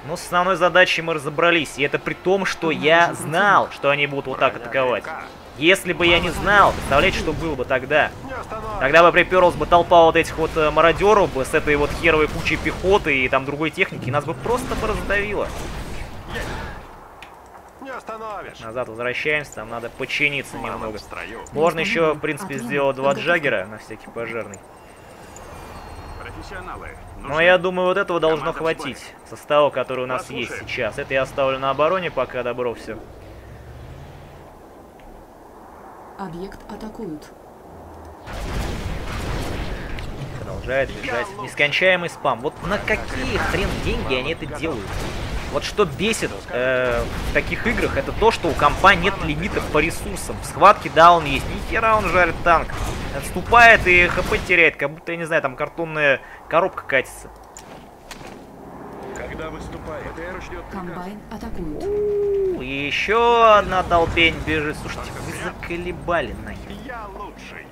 Ну, с основной задачей мы разобрались. И это при том, что я знал, что они будут вот так атаковать. Если бы я не знал, представляете, что было бы тогда? Тогда бы приперлась бы толпа вот этих вот э, мародеров бы с этой вот херовой кучей пехоты и там другой техники, и нас бы просто бы раздавило. Назад возвращаемся, там надо починиться немного. Можно еще, в принципе, сделать два джаггера на всякий пожарный. Профессионалы. Но я думаю, вот этого должно хватить. Состава, который у нас Вас есть сейчас. Это я оставлю на обороне пока, добро все. Объект атакуют. Продолжает бежать. Нескончаемый спам. Вот на какие хрен деньги они это делают? Вот что бесит э, в таких играх, это то, что у компа нет лимитов по ресурсам. В схватке, да, он есть. Ни хера он жарит танк. Отступает и хп теряет, как будто, я не знаю, там картонная коробка катится. Когда выступает? БТР ждет. Комбайн атакуют. У, И еще одна толпень бежит. Слушайте, вы заколебали нахер. Я лучший.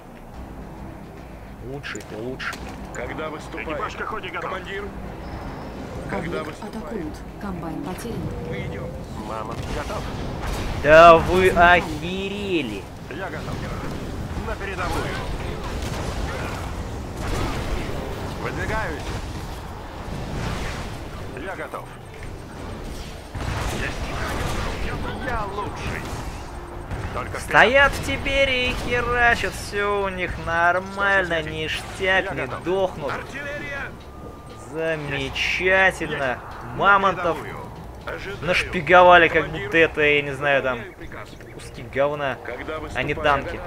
Лучший ты лучше. Когда выступает? Экипаж к готов. Командир, когда выступает? атакуют. Комбайн потерян. Мы идем. Мамонт готов. Да вы охерели. Я готов. На передовую. Выдвигаюсь. Я готов. Есть. Я лучший. Только. Стоят в Тибере и херачат, все у них нормально, ништяк, не дохнут. Артиллерия. Замечательно. Мамонтов нашпиговали, как будто это, я не знаю, там, куски говна, а не танки.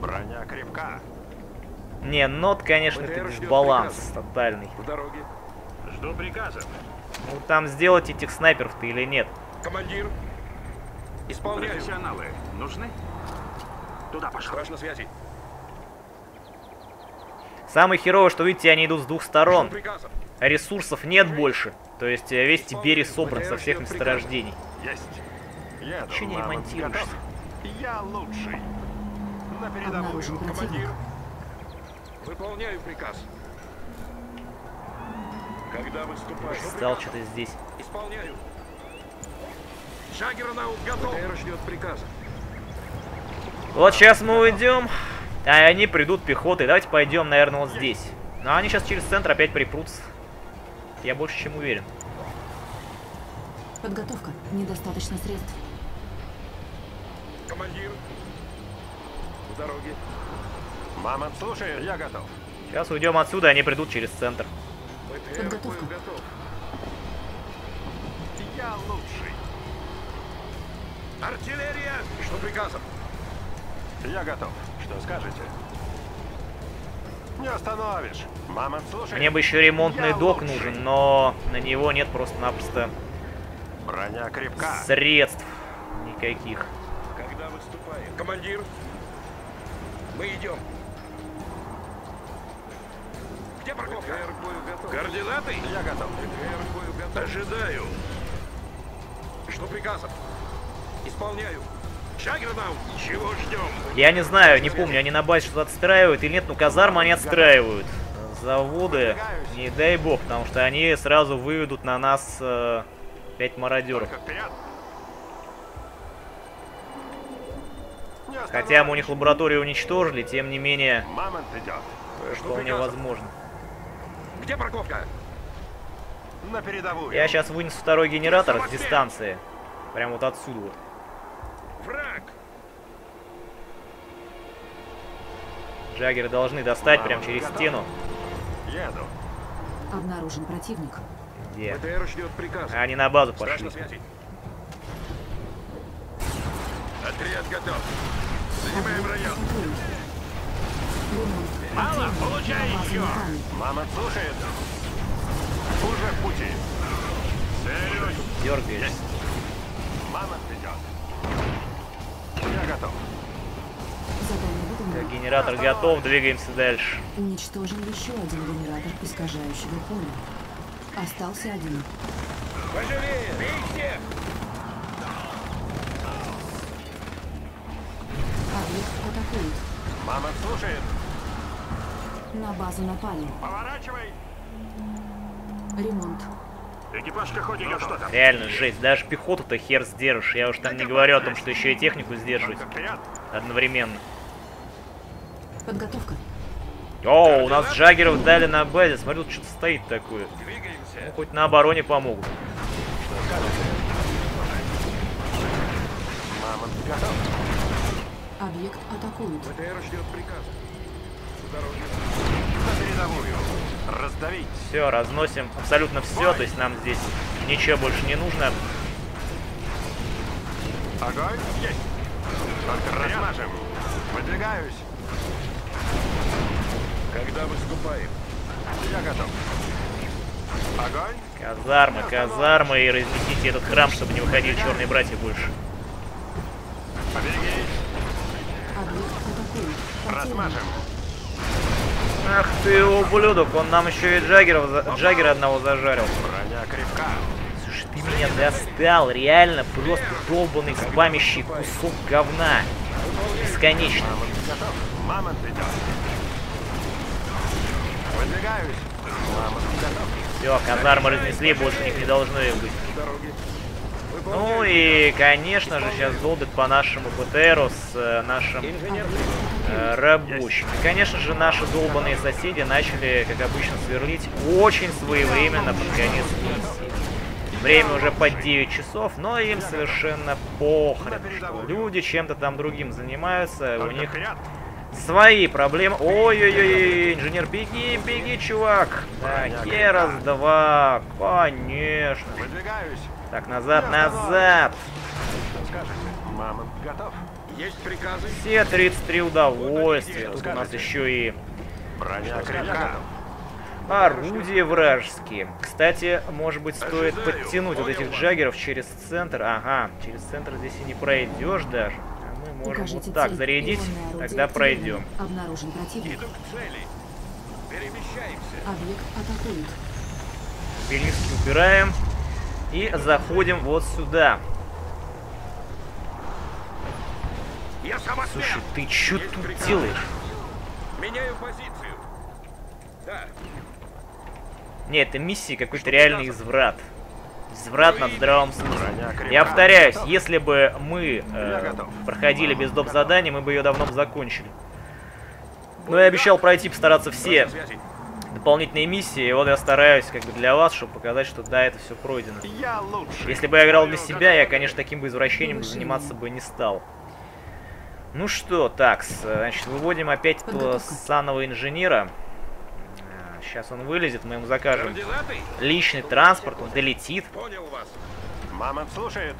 Броня крепка. Не, нот, конечно, это дисбаланс тотальный. В дороге. Жду приказа. Ну там сделать этих снайперов-то или нет? Командир. Исполняю. Профессионалы нужны? Туда пошел. Страж на связи. Самое херовое, что видите, они идут с двух сторон. А ресурсов нет больше. То есть э, весь Тиберий собран со всех месторождений. Есть. Че не ремонтируешься? готов. Я лучший. На передовую. Командир. Выполняю приказ. Когда выступаю? Жду Стал что-то здесь. Исполняю. Готов. БТР ждет приказа. Вот сейчас мы уйдем, а они придут пехотой. Давайте пойдем, наверное, вот здесь. Но они сейчас через центр опять припрутся. Я больше чем уверен. Подготовка. Недостаточно средств. Командир. В дороге. Мамонт слушает, я готов. Сейчас уйдем отсюда, они придут через центр. Подготовка. Я лучший. Артиллерия. Что приказом? Я готов. Что скажете? Не остановишь. Мамонт слушает. Мне бы еще ремонтный док лучший. нужен, но на него нет просто-напросто Броня крепка. средств никаких. Когда выступаем? Командир. Мы идем. Где парковка? Координаты? Я готов. Готов. Ожидаю. Что приказом? Исполняю. Чего ждем? Я не знаю, не помню, они на базе что-то отстраивают или нет, но казармы они отстраивают. Заводы, не дай бог, потому что они сразу выведут на нас э, пять мародеров. Хотя мы у них лабораторию уничтожили, тем не менее, Мамонт идет. вполне возможно. Где парковка? На передовую. Я сейчас вынесу второй генератор с дистанции. Прям вот отсюда вот. Враг. Джаггеры должны достать прям через стену. Еду. Обнаружен противник. Где? БТР ждет приказ. Они на базу пошли. Отряд готов. Занимаем район. Мало, получай еще. Мамонт слушает. Уже в пути. Целюсь. Дергаешь. Мамонт идет. Я готов. Генератор готов, двигаемся дальше. Уничтожен еще один генератор искажающего поля. Остался один. Пожалеет. Бейте. Объект атакует. Мамонт слушает. На базу напали. Поворачивай. Ремонт. Экипаж пехоте Ну готов. Реально жесть, даже пехоту-то хер сдержишь. Я уж там не говорю о том, что еще и технику сдерживать одновременно. Подготовка. О, у нас джаггеров дали на базе. Смотри, тут что-то стоит такое. Двигаемся. Ну, хоть на обороне помогут. Объект атакуют. БТР ждет приказа. На передовую. Раздавить. Все, разносим абсолютно все. То есть нам здесь ничего больше не нужно. Огонь. Есть. Только размажем. Выдвигаюсь. Когда выступаем? Я готов. Огонь. Казармы, казармы. И разнесите этот храм, чтобы не выходили черные братья больше. Размажем. Ах ты, ублюдок, он нам еще и джаггеров, за- джаггера одного зажарил. Броня крепка. Слушай, ты меня достал, реально просто долбанный спамящий кусок говна. Бесконечно. Мамонт готов. Мамонт идет. Готов. Все, казармы разнесли, больше них не должно их быть. Ну и, конечно же, сейчас долбят по нашему ПТРу с э, нашим э, рабочим. И, конечно же, наши долбанные соседи начали, как обычно, сверлить очень своевременно под конец миссии. Время уже под 9 часов, но им совершенно похрен, что люди чем-то там другим занимаются, у них. Свои проблемы. Ой-ой-ой, инженер, беги, беги, чувак. Так, раз, два, конечно. Выдвигаюсь. Так, назад, назад. Что скажете? Мамонт готов. Есть приказы? Все 33 удовольствия. Тут у нас еще и Броня крепка. Орудия вражеские. Кстати, может быть, стоит подтянуть вот этих джаггеров через центр. Ага, через центр здесь и не пройдешь даже. Можем Укажите вот так цель. зарядить, тогда пройдем. Обнаружен противник. Иду к цели. Перемещаемся. Объект атакует. Белиски убираем. И заходим вот сюда. Я сама Слушай, ты чё тут делаешь? Меняю позицию. Да. Нет, это миссия какой-то реальный изврат. Изврат над здравым смыслом. Я повторяюсь, если бы мы э, проходили без доп. заданий, мы бы ее давно бы закончили. Но я обещал пройти, постараться все дополнительные миссии, и вот я стараюсь как бы для вас, чтобы показать, что да, это все пройдено. Если бы я играл для себя, я, конечно, таким бы извращением заниматься бы не стал. Ну что, так, значит, выводим опять санного инженера. Сейчас он вылезет, мы ему закажем личный транспорт, он долетит. Понял вас. Мамонт слушает.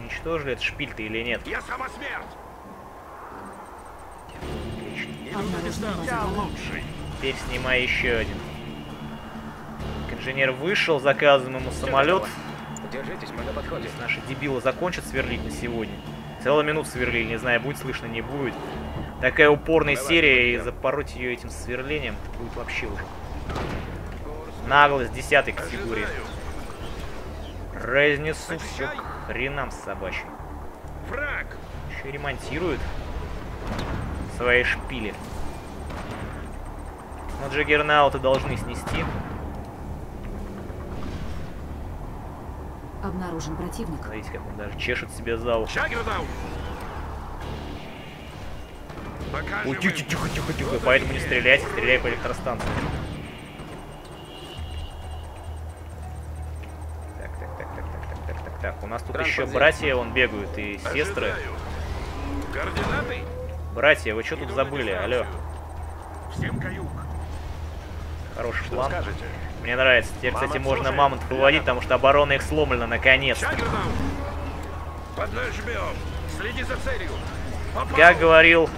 Уничтожили этот шпиль-то или нет? Я сама смерть. Я лучший. Теперь снимай еще один. Инженер вышел, заказываем ему самолет. Держитесь, мы на подходе. Наши дебилы закончат сверлить на сегодня. Целую минуту сверлили, не знаю, будет слышно, не будет. Такая упорная серия, и запороть ее этим сверлением будет вообще уже. Наглость десятой категории. Разнесу все к хренам собачьим. Враг. Еще ремонтируют свои шпили. Но Джаггернауты должны снести. Обнаружен противник. Смотрите, как он даже чешет себе за ухо. Покажем Ой, тихо, тихо, тихо, тихо. Поэтому не стреляйте, стреляй по электростанции. Нас тут Транспорт еще братья вон бегают и сестры. Координаты? Братья, вы что тут забыли? Алло. Всем каюк. хороший Что план. скажете? Мне нравится. Теперь, кстати, Мамонт можно слушает. мамонт выводить, потому что оборона их сломлена наконец. Следи за целью. Попал. Как говорил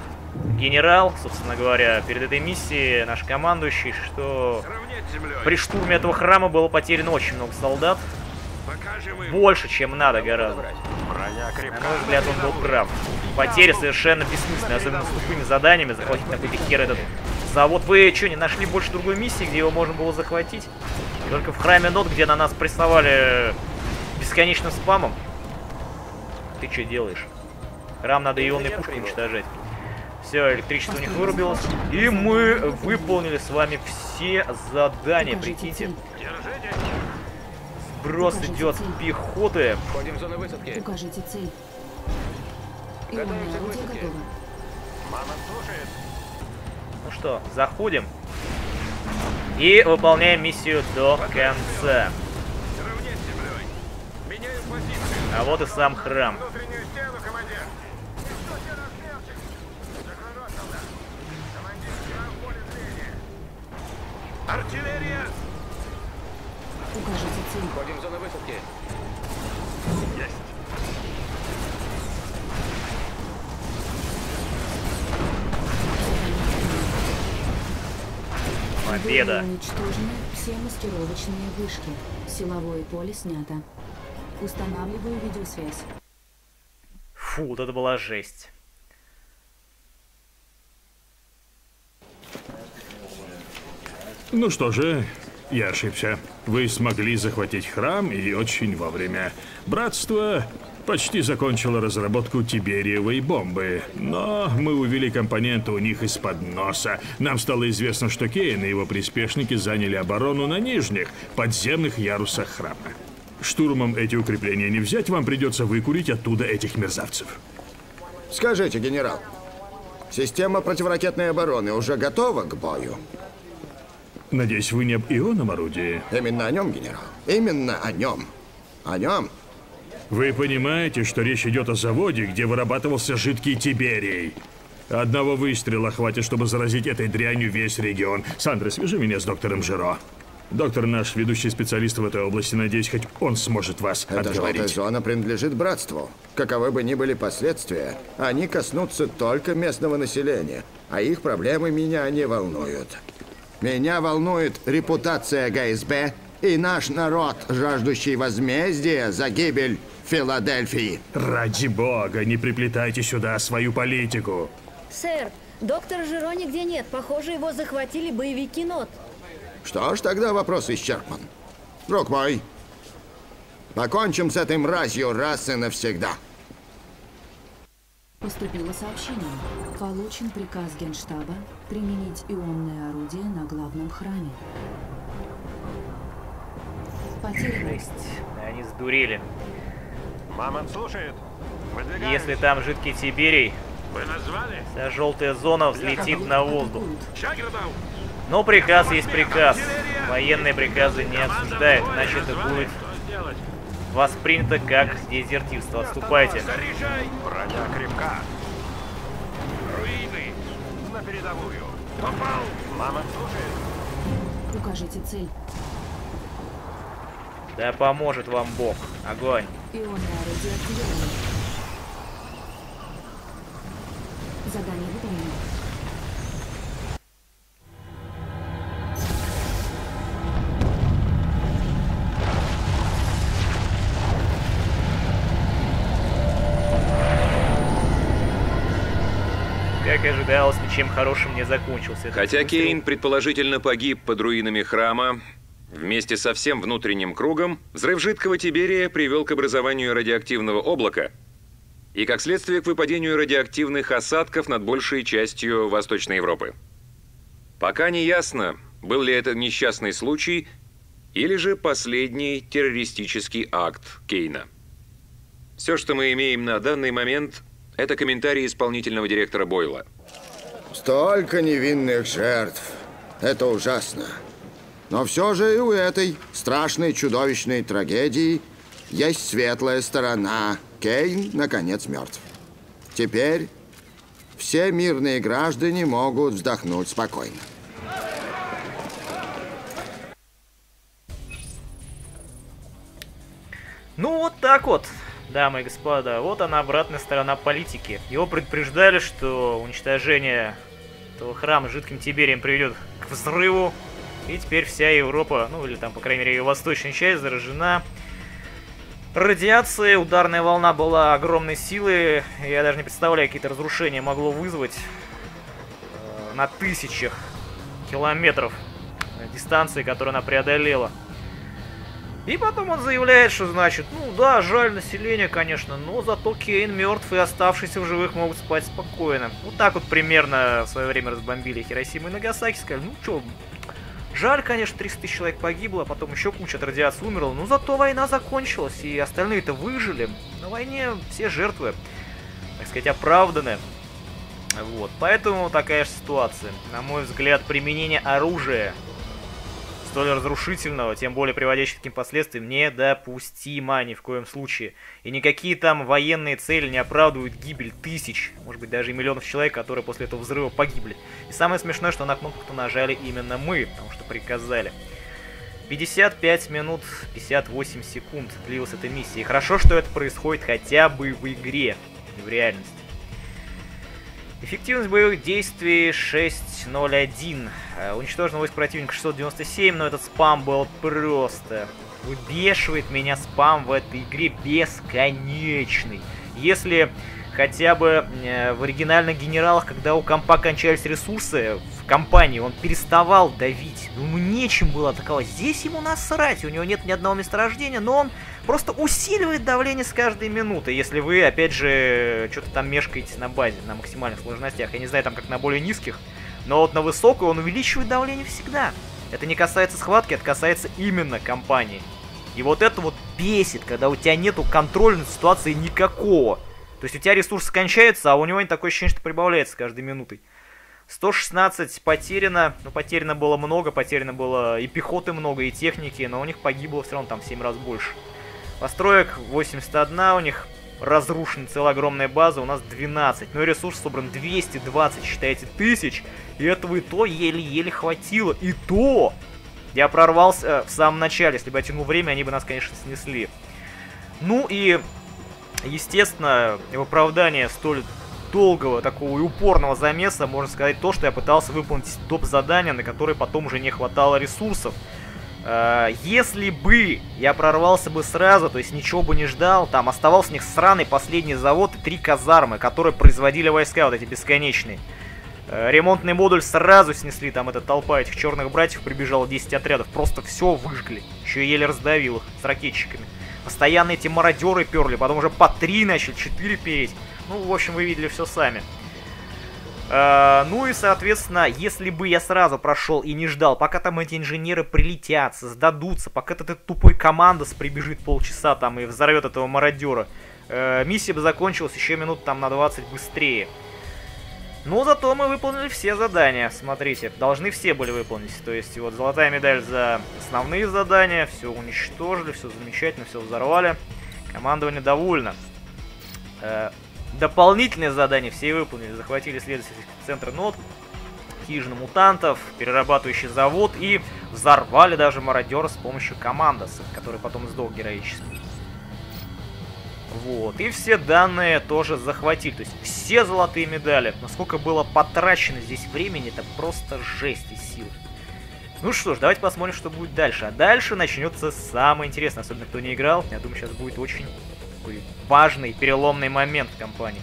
генерал, собственно говоря, перед этой миссией наш командующий, что при штурме этого храма было потеряно очень много солдат. Больше, чем надо гораздо. На мой взгляд, он был прав. Потери совершенно бессмысленные, особенно с тупыми заданиями, захватить на какой-то хер этот завод. Вы что, не нашли больше другой миссии, где его можно было захватить? Только в храме нот, где на нас прессовали бесконечным спамом? Ты что делаешь? Храм надо ионной пушкой уничтожать. Все, электричество у них вырубилось. И мы выполнили с вами все задания, прикиньте. Держите. Отброс Укажите идет цель. пехоты. Входим в зону высадки. Укажите цель. Готовимся к а высадке. Мама слушает. Ну что, заходим. И выполняем миссию до конца. А вот и сам храм. Артиллерия! Укажите цель. Входим в зону высадки. Есть. Победа. Были уничтожены все маскировочные вышки. Силовое поле снято. Устанавливаю видеосвязь. Фу, вот это была жесть. Ну что же, я ошибся. Вы смогли захватить храм и очень вовремя. Братство почти закончило разработку Тибериевой бомбы, но мы увели компоненты у них из-под носа. Нам стало известно, что Кейн и его приспешники заняли оборону на нижних, подземных ярусах храма. Штурмом эти укрепления не взять, вам придется выкурить оттуда этих мерзавцев. Скажите, генерал, система противоракетной обороны уже готова к бою? Надеюсь, вы не об ионном орудии? Именно о нем, генерал. Именно о нем. О нем. Вы понимаете, что речь идет о заводе, где вырабатывался жидкий тиберий? Одного выстрела хватит, чтобы заразить этой дрянью весь регион. Сандра, свяжи меня с доктором Жиро. Доктор наш ведущий специалист в этой области. Надеюсь, хоть он сможет вас Эта отговорить. зона принадлежит братству. Каковы бы ни были последствия, они коснутся только местного населения, а их проблемы меня не волнуют. Меня волнует репутация ГСБ и наш народ, жаждущий возмездия за гибель Филадельфии. Ради бога, не приплетайте сюда свою политику. Сэр, доктора Жиро нигде нет. Похоже, его захватили боевики НОТ. Что ж, тогда вопрос исчерпан. Друг мой, покончим с этой мразью раз и навсегда. Поступило сообщение. Получен приказ Генштаба применить ионное орудие на главном храме. Потеряно. Жесть. Они сдурели. Мамонт слушает. Если там жидкий Тиберий, Вы назвали? вся желтая зона взлетит на воздух. Но приказ есть приказ. Военные приказы не обсуждают, иначе это будет? Воспринято как дезертирство. Отступайте. Заряжай! Броня крепка. Руины. На передовую. Попал! Мамонт слушает. Укажите цель. Да поможет вам Бог. Огонь. Орудие активировано. Задание выполнено. Ничем хорошим не закончился. Хотя. Кейн предположительно погиб под руинами храма, вместе со всем внутренним кругом, взрыв жидкого Тиберия привел к образованию радиоактивного облака и, как следствие, к выпадению радиоактивных осадков над большей частью Восточной Европы. Пока не ясно, был ли это несчастный случай или же последний террористический акт Кейна. Все, что мы имеем на данный момент, это комментарий исполнительного директора Бойла. Столько невинных жертв. Это ужасно. Но все же и у этой страшной чудовищной трагедии есть светлая сторона. Кейн, наконец, мертв. Теперь все мирные граждане могут вздохнуть спокойно. Ну вот так вот, дамы и господа, вот она обратная сторона политики. Его предупреждали, что уничтожение этого храма жидким Тиберием приведет к взрыву, и теперь вся Европа, ну или там, по крайней мере, ее восточная часть заражена радиацией. Ударная волна была огромной силы, я даже не представляю, какие-то разрушения могло вызвать э, на тысячах километров э, дистанции, которую она преодолела. И потом он заявляет, что значит, ну да, жаль население, конечно, но зато Кейн мертв и оставшиеся в живых могут спать спокойно. Вот так вот примерно в свое время разбомбили Хиросиму и Нагасаки, сказали, ну чё, жаль, конечно, 300 тысяч человек погибло, а потом еще куча от радиации умерла, но зато война закончилась, и остальные-то выжили. На войне все жертвы, так сказать, оправданы. Вот, поэтому такая же ситуация. На мой взгляд, применение оружия столь разрушительного, тем более приводящего к таким последствиям, недопустимо ни в коем случае. И никакие там военные цели не оправдывают гибель тысяч, может быть даже и миллионов человек, которые после этого взрыва погибли. И самое смешное, что на кнопку-то нажали именно мы, потому что приказали. 55 минут 58 секунд длилась эта миссия. И хорошо, что это происходит хотя бы в игре, не в реальности. Эффективность боевых действий 6.01. Э, Уничтожено войск противника 697, но этот спам был просто... Выбешивает меня спам в этой игре бесконечный. Если хотя бы э, в оригинальных генералах, когда у компа кончались ресурсы в компании, он переставал давить. Ну, ему нечем было атаковать. Здесь ему насрать, у него нет ни одного месторождения, но он просто усиливает давление с каждой минуты, если вы, опять же, что-то там мешкаете на базе, на максимальных сложностях. Я не знаю, там как на более низких, но вот на высокую он увеличивает давление всегда. Это не касается схватки, это касается именно компании. И вот это вот бесит, когда у тебя нету контроля над ситуацией никакого. То есть у тебя ресурсы кончаются, а у него такое ощущение, что прибавляется каждой минутой. 116 потеряно, ну потеряно было много, потеряно было и пехоты много, и техники, но у них погибло все равно там в 7 раз больше. Построек 81, у них разрушена целая огромная база, у нас 12. Ну ресурс собран 220, считайте, тысяч. И этого и то еле-еле хватило. И то! Я прорвался в самом начале, если бы я тянул время, они бы нас, конечно, снесли. Ну и, естественно, в оправдание столь долгого такого и упорного замеса, можно сказать, то, что я пытался выполнить доп. задания, на которые потом уже не хватало ресурсов. Э, если бы я прорвался бы сразу, то есть ничего бы не ждал, там оставался у них сраный последний завод и три казармы, которые производили войска, вот эти бесконечные. Э, ремонтный модуль сразу снесли, там эта толпа этих черных братьев прибежала 10 отрядов, просто все выжгли. Еще еле раздавил их с ракетчиками. Постоянно эти мародеры перли, потом уже по три начали, четыре переть. Ну, в общем, вы видели все сами. Э, ну и, соответственно, если бы я сразу прошел и не ждал, пока там эти инженеры прилетят, сдадутся, пока этот тупой командос прибежит полчаса там и взорвет этого мародера, э, миссия бы закончилась еще минут там на 20 быстрее. Но зато мы выполнили все задания, смотрите, должны все были выполнить. То есть вот золотая медаль за основные задания, все уничтожили, все замечательно, все взорвали. Командование довольно. Э, дополнительные задания все выполнили. Захватили исследовательский центр НОТ, хижины мутантов, перерабатывающий завод и взорвали даже мародера с помощью командоса, который потом сдох героически. Вот. И все данные тоже захватили. То есть все золотые медали. Насколько было потрачено здесь времени, это просто жесть и сил. Ну что ж, давайте посмотрим, что будет дальше. А дальше начнется самое интересное. Особенно кто не играл. Я думаю, сейчас будет очень такой важный, переломный момент в кампании.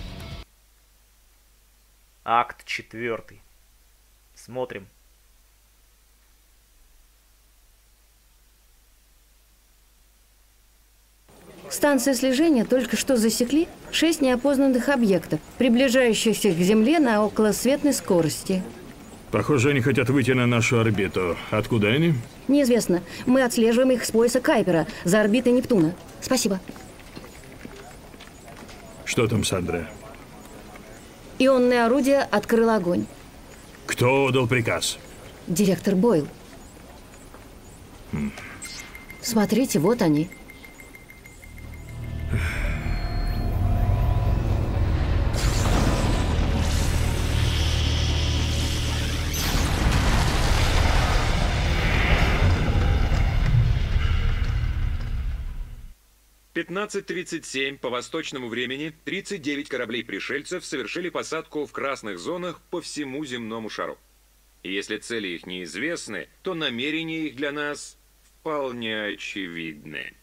Акт четвертый. Смотрим. Станция слежения только что засекли шесть неопознанных объектов, приближающихся к Земле на околосветной скорости. Похоже, они хотят выйти на нашу орбиту. Откуда они? Неизвестно. Мы отслеживаем их с пояса Кайпера, за орбитой Нептуна. Спасибо. Что там, Сандра? Ионное орудие открыло огонь. Кто отдал приказ? Директор Бойл. Хм. Смотрите, вот они. Пятнадцать тридцать семь по восточному времени 39 кораблей пришельцев совершили посадку в красных зонах по всему земному шару. И если цели их неизвестны, то намерения их для нас вполне очевидны.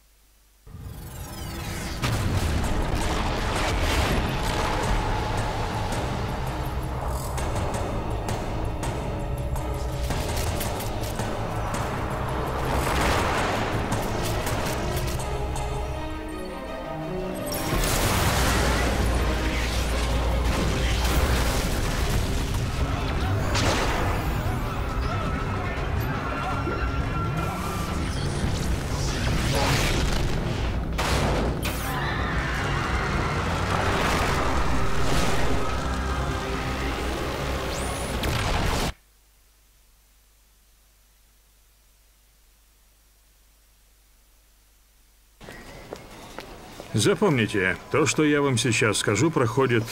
Запомните, то, что я вам сейчас скажу, проходит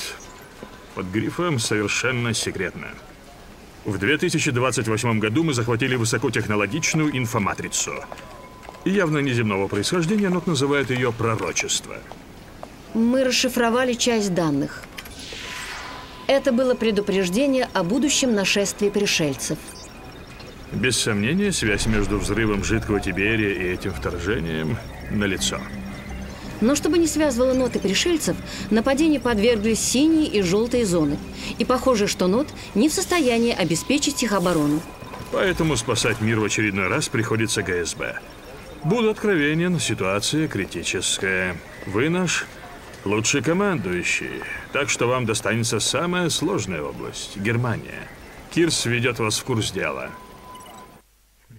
под грифом «совершенно секретно». В 2028 году мы захватили высокотехнологичную инфоматрицу. Явно неземного происхождения, но называют ее «пророчество». Мы расшифровали часть данных. Это было предупреждение о будущем нашествии пришельцев. Без сомнения, связь между взрывом жидкого Тиберия и этим вторжением налицо. лицо. Но чтобы не связывало ноты пришельцев, нападению подверглись синие и желтые зоны. И похоже, что нот не в состоянии обеспечить их оборону. Поэтому спасать мир в очередной раз приходится ГСБ. Буду откровенен, ситуация критическая. Вы наш лучший командующий, так что вам достанется самая сложная область – Германия. Кирс ведет вас в курс дела.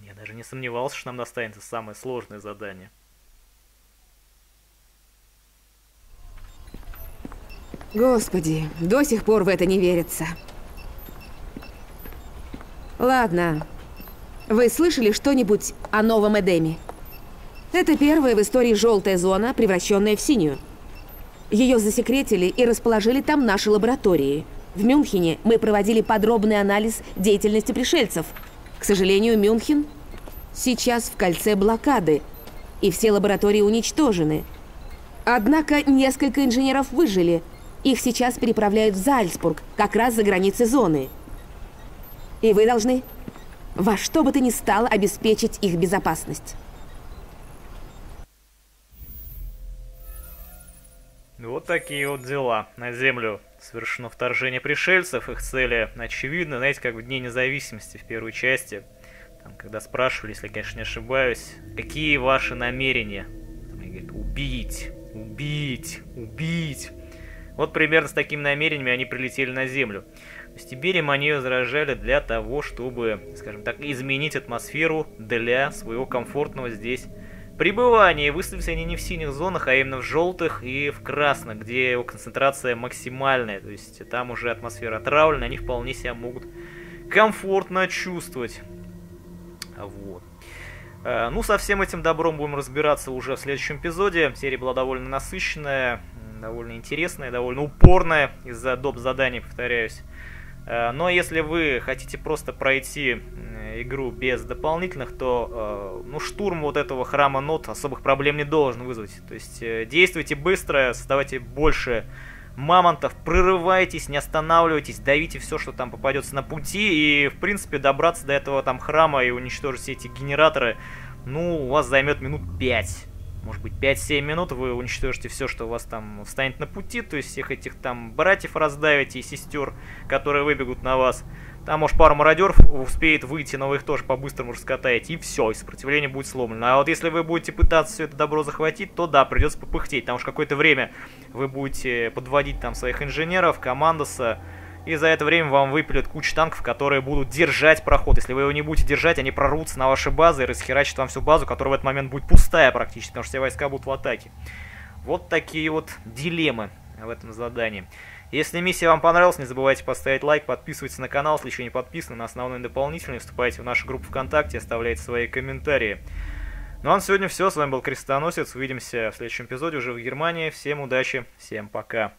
Я даже не сомневался, что нам достанется самое сложное задание. Господи, до сих пор в это не верится. Ладно. Вы слышали что-нибудь о новом Эдеме? Это первая в истории желтая зона, превращенная в синюю. Ее засекретили и расположили там наши лаборатории. В Мюнхене мы проводили подробный анализ деятельности пришельцев. К сожалению, Мюнхен сейчас в кольце блокады, и все лаборатории уничтожены. Однако несколько инженеров выжили – Их сейчас переправляют в Зальцбург, как раз за границей зоны. И вы должны во что бы то ни стало обеспечить их безопасность. Вот такие вот дела. На Землю совершено вторжение пришельцев. Их цели очевидны. Знаете, как в Дне независимости в первой части. Там, когда спрашивали, если конечно, не ошибаюсь, какие ваши намерения? Там, они говорят, убить, убить, убить. Вот примерно с такими намерениями они прилетели на Землю. Есть Тиберием они возражали для того, чтобы, скажем так, изменить атмосферу для своего комфортного здесь пребывания. Выставились они не в синих зонах, а именно в желтых и в красных, где его концентрация максимальная. То есть там уже атмосфера отравлена, они вполне себя могут комфортно чувствовать. Вот. Э, ну, со всем этим добром будем разбираться уже в следующем эпизоде. Серия была довольно насыщенная, довольно интересная, довольно упорная из-за доп. заданий, повторяюсь. Э, но если вы хотите просто пройти игру без дополнительных, то э, ну, штурм вот этого храма нот особых проблем не должен вызвать. То есть действуйте быстро, создавайте больше мамонтов, прорывайтесь, не останавливайтесь, давите все, что там попадется на пути, и, в принципе, добраться до этого там храма и уничтожить все эти генераторы, ну, у вас займет минут 5. Может быть, 5-7 минут вы уничтожите все, что у вас там встанет на пути, то есть всех этих там братьев раздавите и сестер, которые выбегут на вас. Там, может, пару мародеров успеет выйти, но вы их тоже по-быстрому раскатаете, и все, и сопротивление будет сломлено. А вот если вы будете пытаться все это добро захватить, то да, придется попыхтеть, потому что какое-то время вы будете подводить там своих инженеров, командоса, и за это время вам выпилят кучу танков, которые будут держать проход. Если вы его не будете держать, они прорвутся на ваши базы и расхерачат вам всю базу, которая в этот момент будет пустая практически, потому что все войска будут в атаке. Вот такие вот дилеммы в этом задании. Если миссия вам понравилась, не забывайте поставить лайк, подписывайтесь на канал, если еще не подписаны, на основной и дополнительный, вступайте в нашу группу ВКонтакте, оставляйте свои комментарии. Ну а на сегодня все, с вами был Крестоносец, увидимся в следующем эпизоде уже в Германии, всем удачи, всем пока.